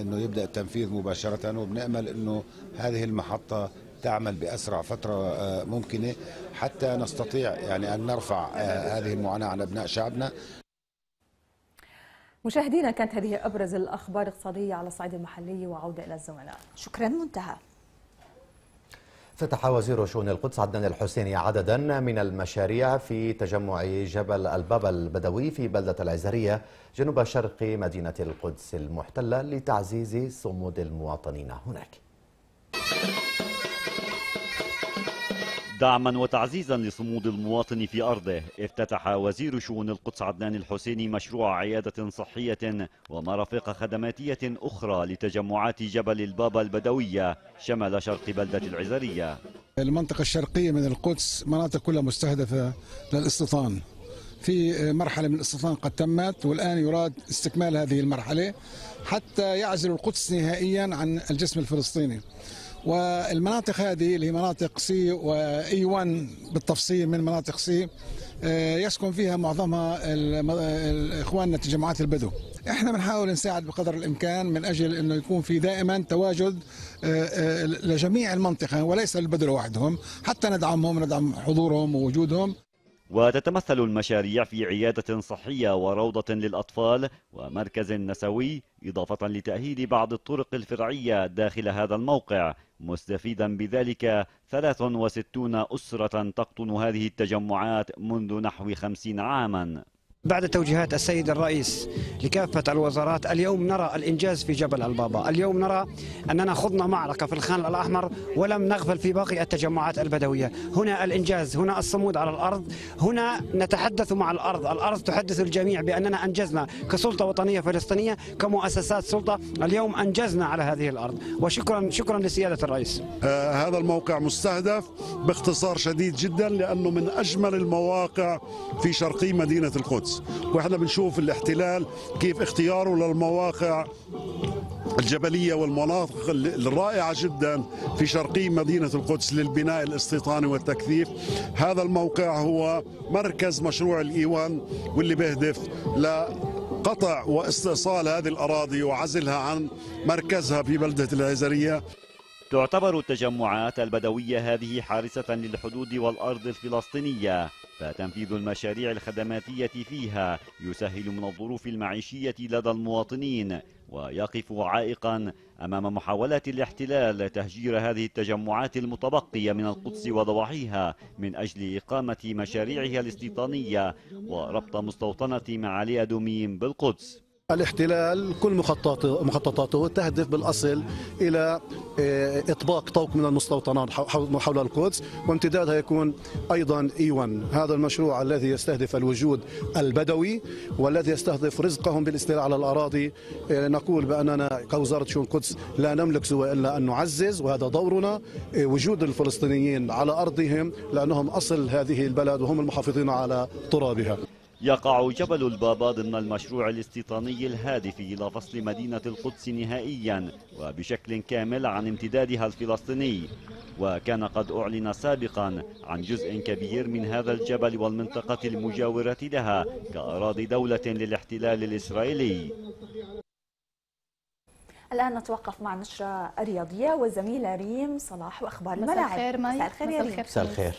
إنه يبدأ التنفيذ مباشرة وبنأمل إنه هذه المحطة تعمل بأسرع فترة آه، ممكنة حتى نستطيع يعني أن نرفع آه، هذه المعاناة عن أبناء شعبنا. مشاهدينا كانت هذه أبرز الأخبار الاقتصادية على الصعيد المحلي وعودة إلى الزملاء. شكرا منتهى. افتتح وزير شؤون القدس عدنان الحسيني عددا من المشاريع في تجمع جبل البابا البدوي في بلدة العزرية جنوب شرق مدينة القدس المحتلة لتعزيز صمود المواطنين. هناك. دعما وتعزيزا لصمود المواطن في أرضه افتتح وزير شؤون القدس عدنان الحسيني مشروع عيادة صحية ومرافق خدماتية أخرى لتجمعات جبل البابا البدوية شمال شرق بلدة العزرية. المنطقة الشرقية من القدس مناطق كلها مستهدفة للاستيطان. في مرحلة من الاستيطان قد تمت والآن يراد استكمال هذه المرحلة حتى يعزل القدس نهائيا عن الجسم الفلسطيني. والمناطق هذه اللي هي مناطق C و E1 بالتفصيل من مناطق C آه، يسكن فيها معظمها اخواننا تجمعات البدو. إحنا بنحاول نساعد بقدر الإمكان من أجل إنه يكون في دائما تواجد آه، آه، لجميع المنطقة وليس للبدو لوحدهم حتى ندعمهم ندعم حضورهم ووجودهم. وتتمثل المشاريع في عيادة صحية وروضة للأطفال ومركز نسوي إضافة لتأهيل بعض الطرق الفرعية داخل هذا الموقع مستفيدا بذلك 63 أسرة تقطن هذه التجمعات منذ نحو 50 عاما. بعد توجيهات السيد الرئيس لكافة الوزارات اليوم نرى الإنجاز في جبل البابا. اليوم نرى أننا خضنا معركة في الخان الأحمر ولم نغفل في باقي التجمعات البدوية. هنا الإنجاز هنا الصمود على الأرض هنا نتحدث مع الأرض. الأرض تحدث الجميع بأننا أنجزنا كسلطة وطنية فلسطينية كمؤسسات سلطة. اليوم أنجزنا على هذه الأرض. وشكرا شكرا لسيادة الرئيس. آه هذا الموقع مستهدف باختصار شديد جدا لأنه من أجمل المواقع في شرقي مدينة القدس. القدس وإحنا بنشوف الاحتلال كيف اختياره للمواقع الجبلية والمناطق الرائعة جدا في شرقي مدينة القدس للبناء الاستيطاني والتكثيف. هذا الموقع هو مركز مشروع الإيوان واللي بيهدف لقطع واستئصال هذه الأراضي وعزلها عن مركزها في بلدة العزرية. تعتبر التجمعات البدوية هذه حارسة للحدود والأرض الفلسطينية. فتنفيذ المشاريع الخدماتية فيها يسهل من الظروف المعيشية لدى المواطنين ويقف عائقا أمام محاولات الاحتلال تهجير هذه التجمعات المتبقية من القدس وضواحيها من أجل إقامة مشاريعها الاستيطانية وربط مستوطنة معالي أدوميم بالقدس. الاحتلال كل مخططاته مخططاته تهدف بالأصل إلى آه، إطباق طوق من المستوطنات حول القدس وامتدادها يكون أيضا إيوان. هذا المشروع الذي يستهدف الوجود البدوي والذي يستهدف رزقهم بالاستيلاء على الأراضي. آه، نقول بأننا كوزارة شؤون القدس لا نملك سوى إلا أن نعزز وهذا دورنا آه، وجود الفلسطينيين على أرضهم لأنهم أصل هذه البلد وهم المحافظين على ترابها. يقع جبل البابا ضمن المشروع الاستيطاني الهادف إلى فصل مدينة القدس نهائيا وبشكل كامل عن امتدادها الفلسطيني. وكان قد أعلن سابقا عن جزء كبير من هذا الجبل والمنطقة المجاورة لها كأراضي دولة للاحتلال الإسرائيلي. الآن نتوقف مع نشرة رياضية والزميلة ريم صلاح وأخبار الملاعب. مساء الخير مساء الخير يا ريم. مساء الخير.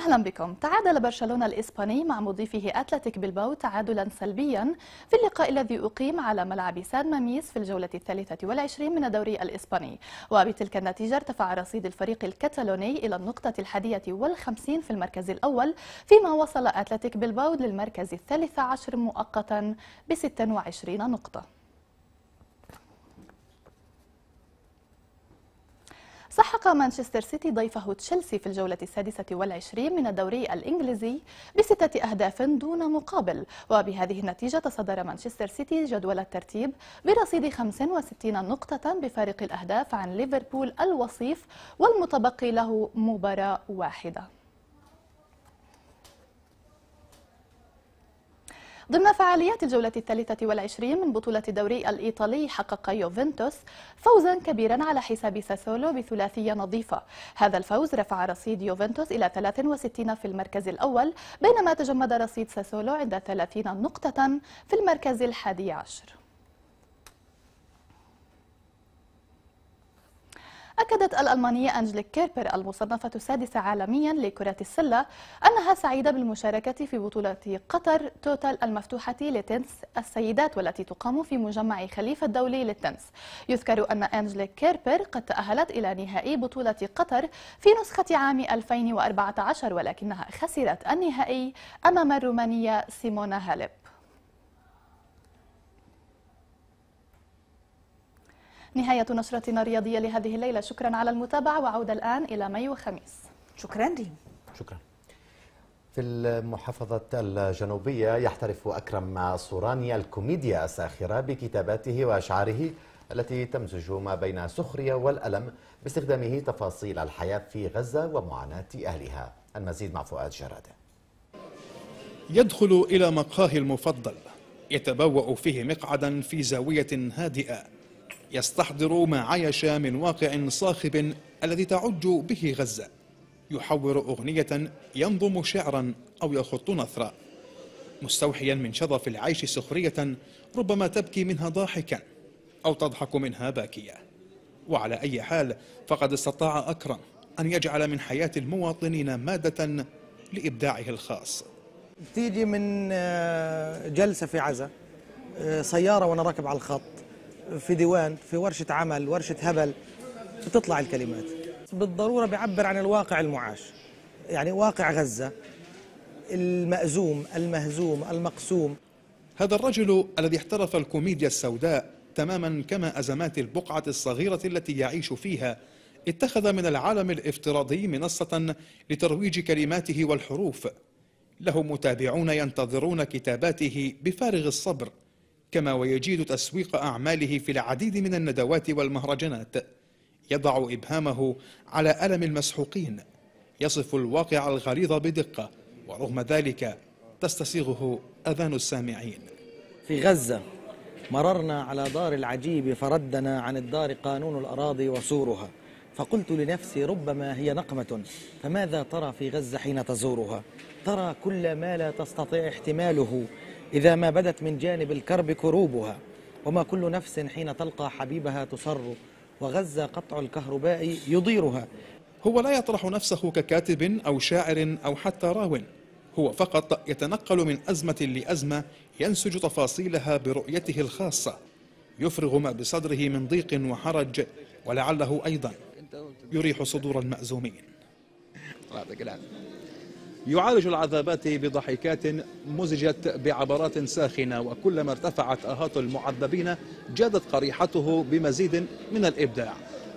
أهلا بكم. تعادل برشلونة الإسباني مع مضيفه أتلتيك بلباو تعادلا سلبيا. في اللقاء الذي أقيم على ملعب ساد ماميس في الجولة الثالثة والعشرين من الدوري الإسباني. وبتلك النتيجة ارتفع رصيد الفريق الكتالوني إلى النقطة الحادية والخمسين في المركز الأول فيما وصل أتلتيك بلباو للمركز الثالث عشر مؤقتا ب 26 نقطة. سحق مانشستر سيتي ضيفه تشيلسي في الجولة السادسة والعشرين من الدوري الإنجليزي بستة أهداف دون مقابل. وبهذه النتيجة تصدر مانشستر سيتي جدول الترتيب برصيد 65 نقطة بفارق الأهداف عن ليفربول الوصيف والمتبقي له مباراة واحدة. ضمن فعاليات الجولة الثالثة والعشرين من بطولة الدوري الإيطالي حقق يوفنتوس فوزا كبيرا على حساب ساسولو بثلاثية نظيفة. هذا الفوز رفع رصيد يوفنتوس إلى 63 في المركز الأول بينما تجمد رصيد ساسولو عند 30 نقطة في المركز الحادي عشر. أكدت الألمانية أنجليك كيربر المصنفة السادسة عالميا لكرة السلة أنها سعيدة بالمشاركة في بطولة قطر توتال المفتوحة لتنس السيدات والتي تقام في مجمع خليفة الدولي للتنس. يذكر أن أنجليك كيربر قد تأهلت إلى نهائي بطولة قطر في نسخة عام 2014 ولكنها خسرت النهائي أمام الرومانية سيمونا هاليب نهاية نشرتنا الرياضية لهذه الليلة. شكرا على المتابعة وعودة الآن إلى مي وخميس. شكرا ريم شكرا. في المحافظة الجنوبية يحترف أكرم صوراني الكوميديا الساخرة بكتاباته وأشعاره التي تمزج ما بين السخرية والألم باستخدامه تفاصيل الحياة في غزة ومعاناة أهلها. المزيد مع فؤاد جرادة يدخل إلى مقهاه المفضل يتبوأ فيه مقعدا في زاوية هادئة. يستحضر ما عايش من واقع صاخب الذي تعج به غزة. يحور أغنية ينظم شعرا أو يخط نثرا. مستوحيا من شظف العيش سخرية ربما تبكي منها ضاحكا أو تضحك منها باكية. وعلى أي حال فقد استطاع أكرم أن يجعل من حياة المواطنين مادة لإبداعه الخاص. تيجي من آه، جلسة في عزا آه، سيارة وأنا راكب على الخط. في ديوان في ورشة عمل ورشة هبل بتطلع الكلمات. بالضرورة بيعبر عن الواقع المعاش. يعني واقع غزة المأزوم المهزوم المقسوم. هذا الرجل الذي احترف الكوميديا السوداء تماما كما أزمات البقعة الصغيرة التي يعيش فيها اتخذ من العالم الافتراضي منصة لترويج كلماته والحروف. له متابعون ينتظرون كتاباته بفارغ الصبر. كما ويجيد تسويق أعماله في العديد من الندوات والمهرجانات. يضع إبهامه على ألم المسحوقين. يصف الواقع الغليظ بدقة ورغم ذلك تستسيغه أذان السامعين. في غزة مررنا على دار العجيب فردنا عن الدار قانون الأراضي وسورها. فقلت لنفسي ربما هي نقمة فماذا ترى في غزة حين تزورها؟ ترى كل ما لا تستطيع احتماله. إذا ما بدت من جانب الكرب كروبها وما كل نفس حين تلقى حبيبها تصر وغزة قطع الكهرباء يضيرها. هو لا يطرح نفسه ككاتب أو شاعر أو حتى راو. هو فقط يتنقل من أزمة لأزمة ينسج تفاصيلها برؤيته الخاصة. يفرغ ما بصدره من ضيق وحرج ولعله أيضا يريح صدور المأزومين. يعالج العذابات بضحكات مزجت بعبرات ساخنة وكلما ارتفعت آهات المعذبين جادت قريحته بمزيد من الإبداع.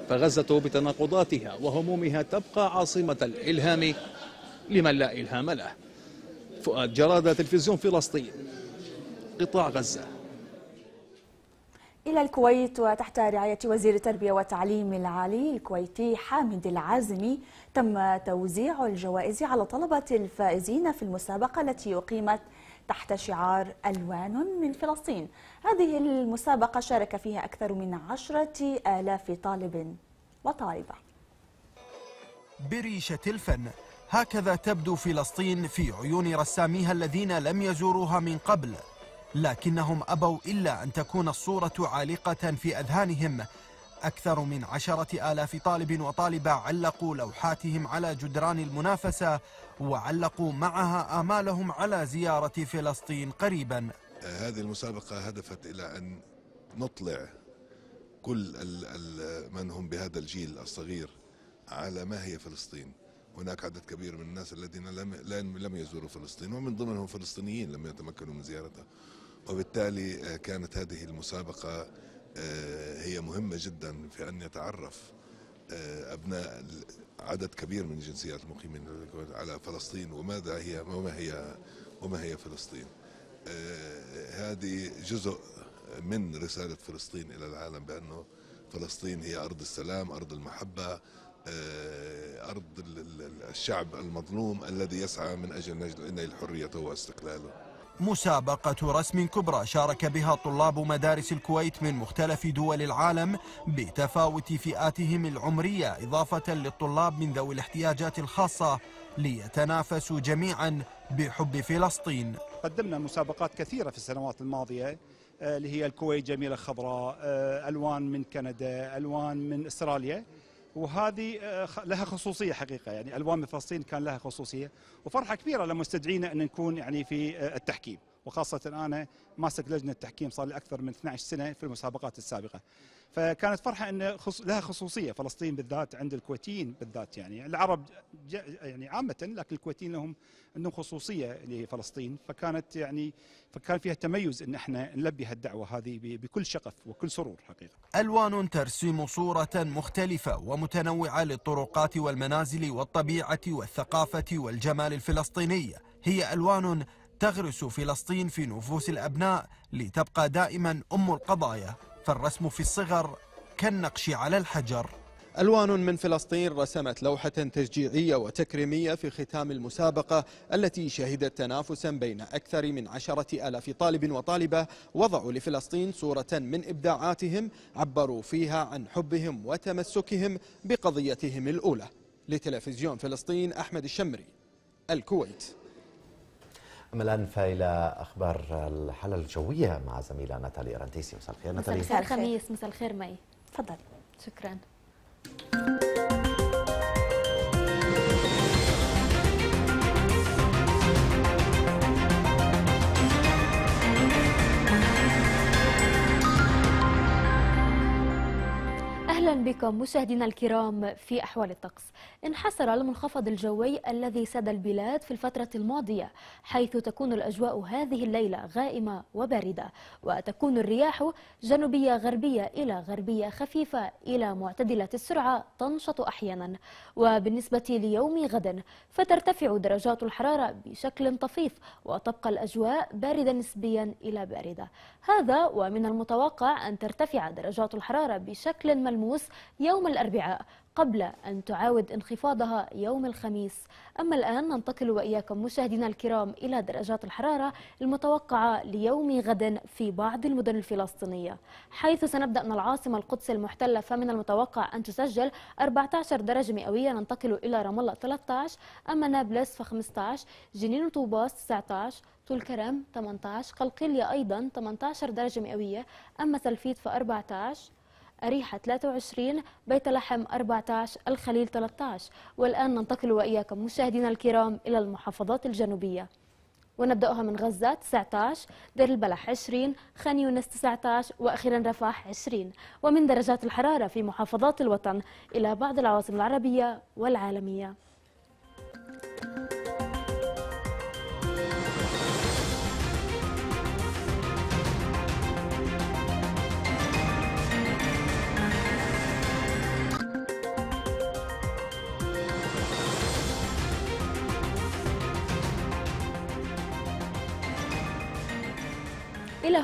فغزة بتناقضاتها وهمومها تبقى عاصمة الإلهام لمن لا إلهام له. فؤاد جرادة تلفزيون فلسطين قطاع غزة. إلى الكويت وتحت رعاية وزير التربية والتعليم العالي الكويتي حامد العازمي تم توزيع الجوائز على طلبة الفائزين في المسابقة التي أقيمت تحت شعار ألوان من فلسطين. هذه المسابقة شارك فيها أكثر من عشرة آلاف طالب وطالبة. بريشة الفن. هكذا تبدو فلسطين في عيون رساميها الذين لم يزوروها من قبل لكنهم أبوا إلا أن تكون الصورة عالقة في أذهانهم أكثر من عشرة آلاف طالب وطالبة علقوا لوحاتهم على جدران المنافسة وعلقوا معها آمالهم على زيارة فلسطين قريبا. هذه المسابقة هدفت إلى أن نطلع كل من هم بهذا الجيل الصغير على ما هي فلسطين. هناك عدد كبير من الناس الذين لم لم يزوروا فلسطين ومن ضمنهم فلسطينيين لم يتمكنوا من زيارتها. وبالتالي كانت هذه المسابقة آه، هي مهمة جدا في أن يتعرف آه، أبناء عدد كبير من الجنسيات المقيمين على فلسطين وماذا هي وما هي وما هي فلسطين. آه، هذه جزء من رسالة فلسطين إلى العالم بأنه فلسطين هي أرض السلام أرض المحبة أرض الشعب المظلوم الذي يسعى من أجل نيل حريته واستقلاله. مسابقة رسم كبرى شارك بها طلاب مدارس الكويت من مختلف دول العالم بتفاوت فئاتهم العمرية إضافة للطلاب من ذوي الاحتياجات الخاصة ليتنافسوا جميعا بحب فلسطين. قدمنا مسابقات كثيرة في السنوات الماضية آه، اللي هي الكويت جميلة خضراء آه، ألوان من كندا ألوان من أستراليا. وهذه آه، لها خصوصية حقيقة يعني ألوان من فلسطين كان لها خصوصية وفرحة كبيرة لما استدعينا أن نكون يعني في التحكيم وخاصة أنا ماسك لجنة التحكيم صار لي أكثر من 12 سنة في المسابقات السابقة. فكانت فرحة أن لها خصوصية. فلسطين بالذات عند الكويتيين بالذات يعني. العرب يعني عامة لكن الكويتيين لهم عندهم خصوصية لفلسطين. فكانت يعني فكان فيها تميز أن إحنا نلبي هالدعوة هذه بكل شغف وكل سرور حقيقة. ألوان ترسم صورة مختلفة ومتنوعة للطرقات والمنازل والطبيعة والثقافة والجمال الفلسطيني. هي ألوان تغرس فلسطين في نفوس الأبناء لتبقى دائما أم القضايا. فالرسم في الصغر كالنقش على الحجر. ألوان من فلسطين رسمت لوحة تشجيعية وتكريمية في ختام المسابقة التي شهدت تنافسا بين أكثر من عشرة ألاف طالب وطالبة. وضعوا لفلسطين صورة من إبداعاتهم عبروا فيها عن حبهم وتمسكهم بقضيتهم الأولى. لتلفزيون فلسطين أحمد الشمري الكويت. الآن فإلى أخبار الحالة الجوية مع زميلة ناتالي رانتيسي مساء الخير ناتالي. مساء الخير. خميس مساء الخير مي. تفضلي شكرا. أهلا بكم مشاهدينا الكرام في أحوال الطقس. انحسر المنخفض الجوي الذي ساد البلاد في الفترة الماضية حيث تكون الأجواء هذه الليلة غائمة وباردة وتكون الرياح جنوبية غربية إلى غربية خفيفة إلى معتدلة السرعة تنشط أحيانا. وبالنسبة ليوم غد فترتفع درجات الحرارة بشكل طفيف وتبقى الأجواء باردة نسبيا إلى باردة. هذا ومن المتوقع أن ترتفع درجات الحرارة بشكل ملموس يوم الأربعاء قبل أن تعاود انخفاضها يوم الخميس. أما الآن ننتقل وإياكم مشاهدينا الكرام إلى درجات الحرارة المتوقعة ليوم غد في بعض المدن الفلسطينية. حيث سنبدأ من العاصمة القدس المحتلة فمن المتوقع أن تسجل 14 درجة مئوية. ننتقل إلى رام الله 13 أما نابلس ف 15 جنين وطوباس 19 طول كرم 18 قلقيلية أيضا 18 درجة مئوية أما سلفيت ف 14 أريحة 23 بيت لحم 14 الخليل 13 والآن ننتقل وإياكم مشاهدينا الكرام إلى المحافظات الجنوبية. ونبدأها من غزة 19 دير البلح 20 خان يونس 19 وأخيرا رفح 20 ومن درجات الحرارة في محافظات الوطن إلى بعض العواصم العربية والعالمية.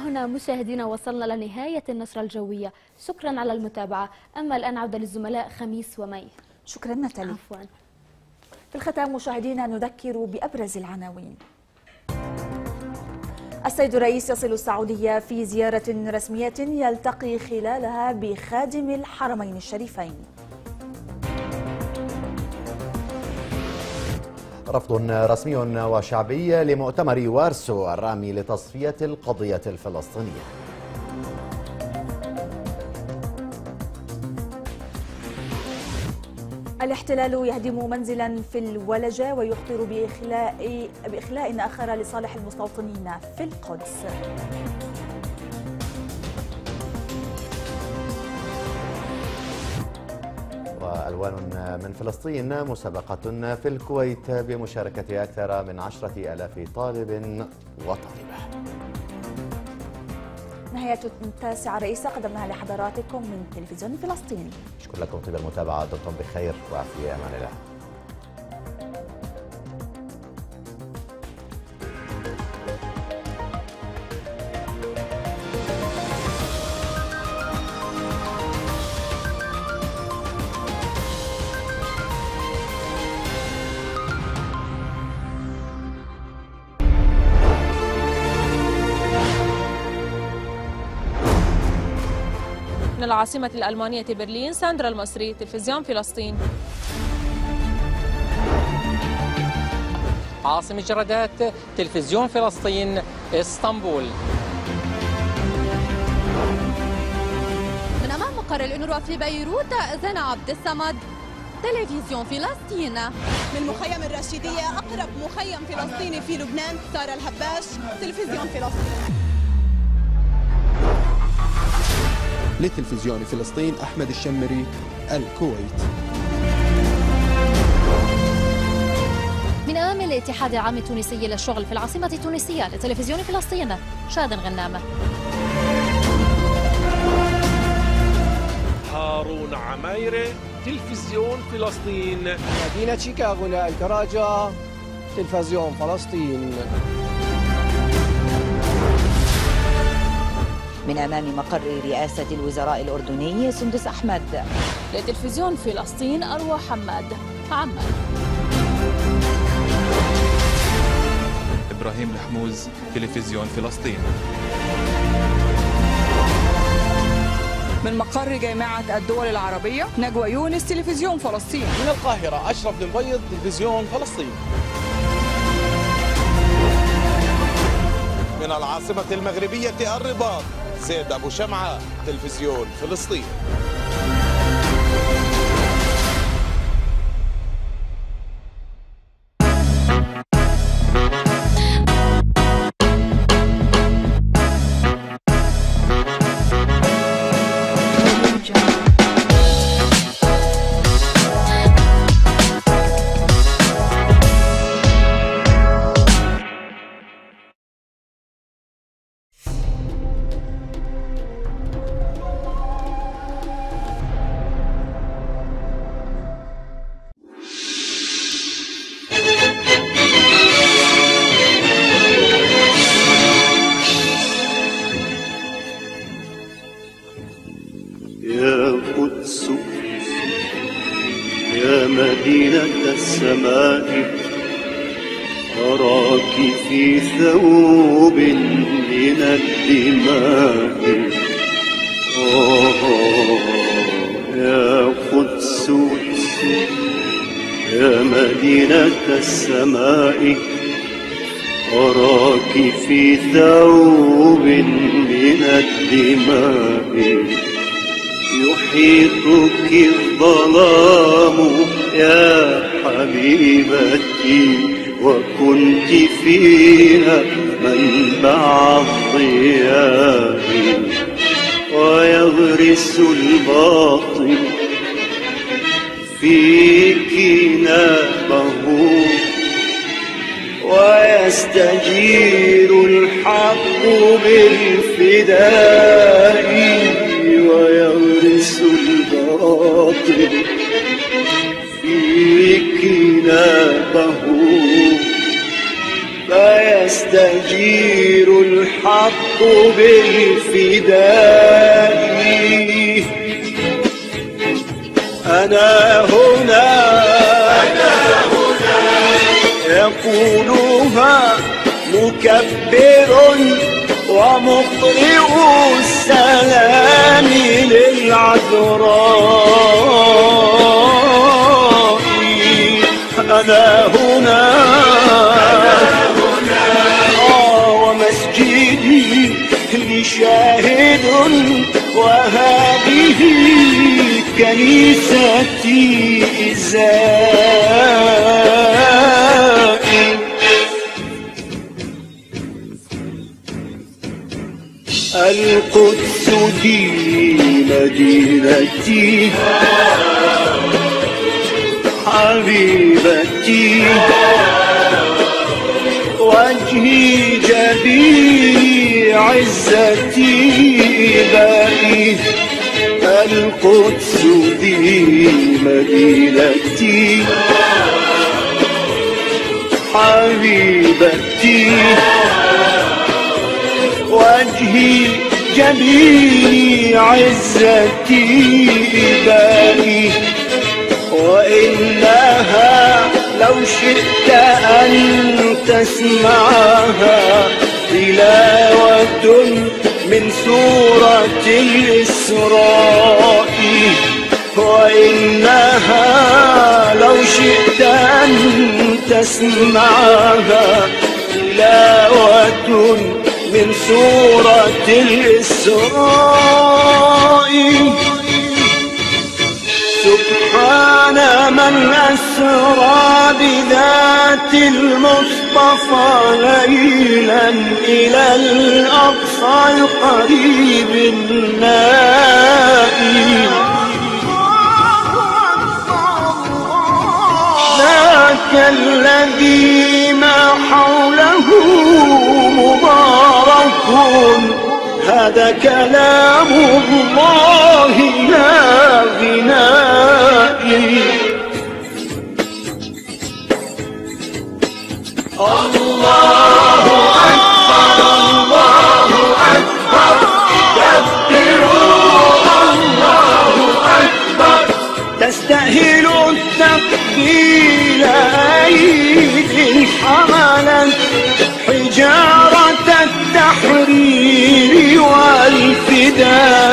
هنا مشاهدينا وصلنا لنهاية النشرة الجوية. شكرا على المتابعة. أما الآن عودة للزملاء خميس ومي شكرا نتالي. عفوا. في الختام مشاهدينا نذكر بأبرز العناوين. السيد الرئيس يصل السعودية في زيارة رسمية يلتقي خلالها بخادم الحرمين الشريفين. رفض رسمي وشعبي لمؤتمر وارسو الرامي لتصفية القضية الفلسطينية. الاحتلال يهدم منزلا في الولجة ويخطر بإخلاء, بإخلاء آخر لصالح المستوطنين في القدس. وألوان من فلسطين مسابقة في الكويت بمشاركة أكثر من عشرة ألاف طالب وطالبة. نهاية التاسعة رئيسة قدمناها لحضراتكم من تلفزيون فلسطين شكرا لكم طيب المتابعة. دمتم بخير وفي أمان الله. العاصمة الألمانية برلين ساندرا المصري تلفزيون فلسطين. عاصم الجرادات تلفزيون فلسطين إسطنبول. من أمام مقر الأونروا في بيروت زنا عبد الصمد. تلفزيون فلسطين. من مخيم الرشيدية أقرب مخيم فلسطيني في لبنان سارة الهباش تلفزيون فلسطين. لتلفزيون فلسطين أحمد الشمري الكويت. من أمام الاتحاد العام التونسي للشغل في العاصمة التونسية لتلفزيون فلسطين شادن غنامة هارون عمايرة تلفزيون فلسطين. مدينة شيكاغو الكراجة تلفزيون فلسطين. من أمام مقر رئاسة الوزراء الأردني سندس أحمد. لتلفزيون فلسطين أروى حماد عمان إبراهيم الحموز تلفزيون فلسطين. من مقر جامعة الدول العربية نجوى يونس تلفزيون فلسطين. من القاهرة أشرف المبيض تلفزيون فلسطين. من العاصمة المغربية الرباط. زيد أبو شمعة تلفزيون فلسطين. الحق بالفداء. أنا هنا. أنا هنا يقولها مكبر ومقرئ السلام للعذراء. أنا هنا لشاهد وهذه كنيستي إزائي القدس دي مدينتي حبيبتي. وجهي جبيني عزتي إبائي القدس دي مدينتي. حبيبتي. وجهي جبيني عزتي إبائي وإنها لو شئت أن تسمعها. تلاوة من سورة الإسراء وإنها لو شئت أن تسمعها. تلاوة من سورة الإسراء سبحان من أسرى المصطفى ليلا إلى الأقصى القريب النائي ذاك الذي ما حوله مبارك هذا كلام الله لا غنائي والفداء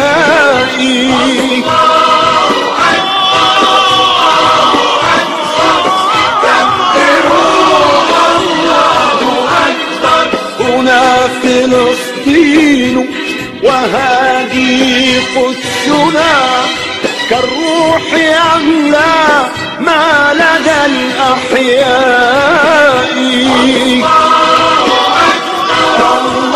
هنا فلسطين وهذه قدسنا كالروح أغلى ما لدى الأحياء حملت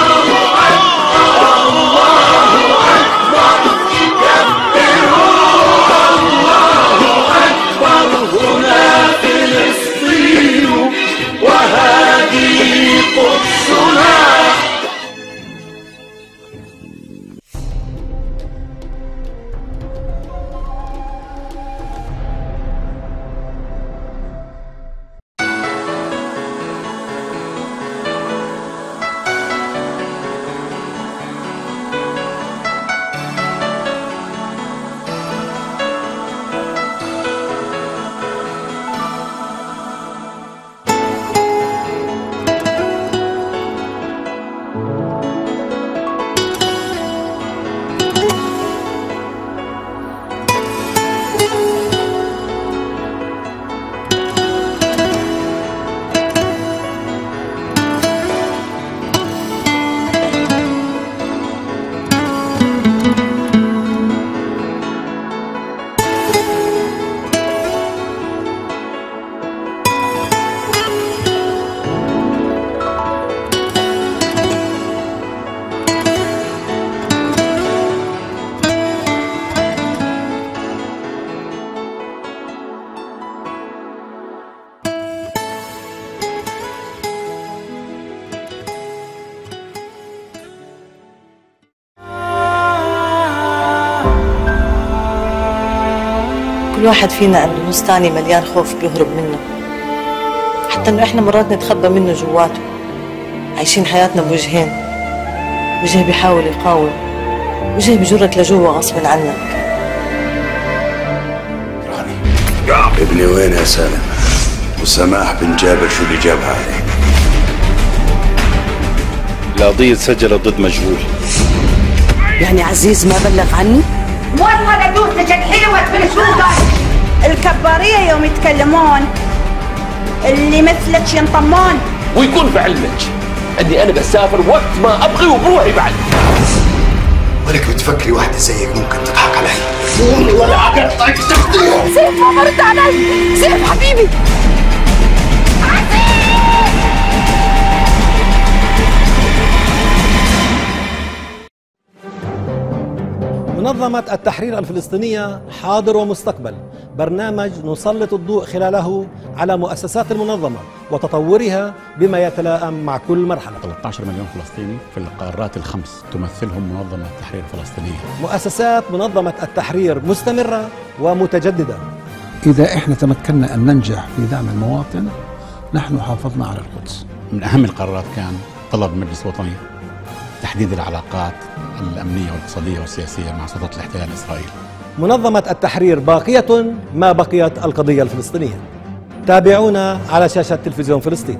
واحد فينا عنده نص تاني مليان خوف بيهرب منه. حتى إنه إحنا مرات نتخبى منه جواته. عايشين حياتنا بوجهين. وجه بيحاول يقاوم. وجه بجرك لجوا غصب عنك ابني وين يا سالم؟ وسماح بن جابر شو اللي جابها عليك القضية سجلت ضد مجهول. يعني عزيز ما بلغ عني؟ والله لدوسك الحلوة في السوق الكبارية يوم يتكلمون اللي مثلك ينطمون. ويكون في علمك أني أنا بسافر وقت ما أبغي وبروحي بعد. ولك بتفكري واحدة زيك ممكن تضحك علي. والله لا اقطعك تقطيع سيف ما مرت علي. سيف حبيبي. منظمة التحرير الفلسطينية حاضر ومستقبل. برنامج نسلط الضوء خلاله على مؤسسات المنظمة وتطورها بما يتلائم مع كل مرحلة. 13 مليون فلسطيني في القارات الخمس تمثلهم منظمة التحرير الفلسطينية. مؤسسات منظمة التحرير مستمرة ومتجددة. إذا إحنا تمكنا أن ننجح في دعم المواطن نحن حافظنا على القدس. من أهم القرارات كان طلب المجلس الوطني تحديد العلاقات الأمنية والاقتصادية والسياسية مع سلطات الاحتلال الإسرائيلي منظمة التحرير باقية ما بقيت القضية الفلسطينية. تابعونا على شاشة تلفزيون فلسطين.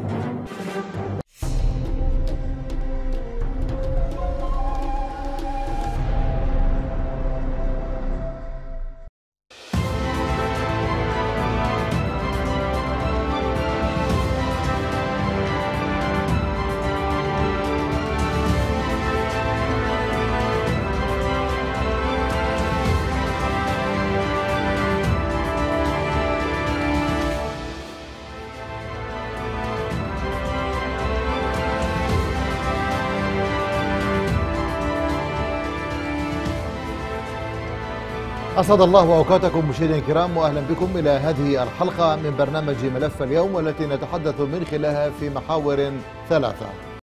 أسعد الله أوقاتكم مشاهدينا الكرام وأهلا بكم إلى هذه الحلقة من برنامج ملف اليوم والتي نتحدث من خلالها في محاور ثلاثة.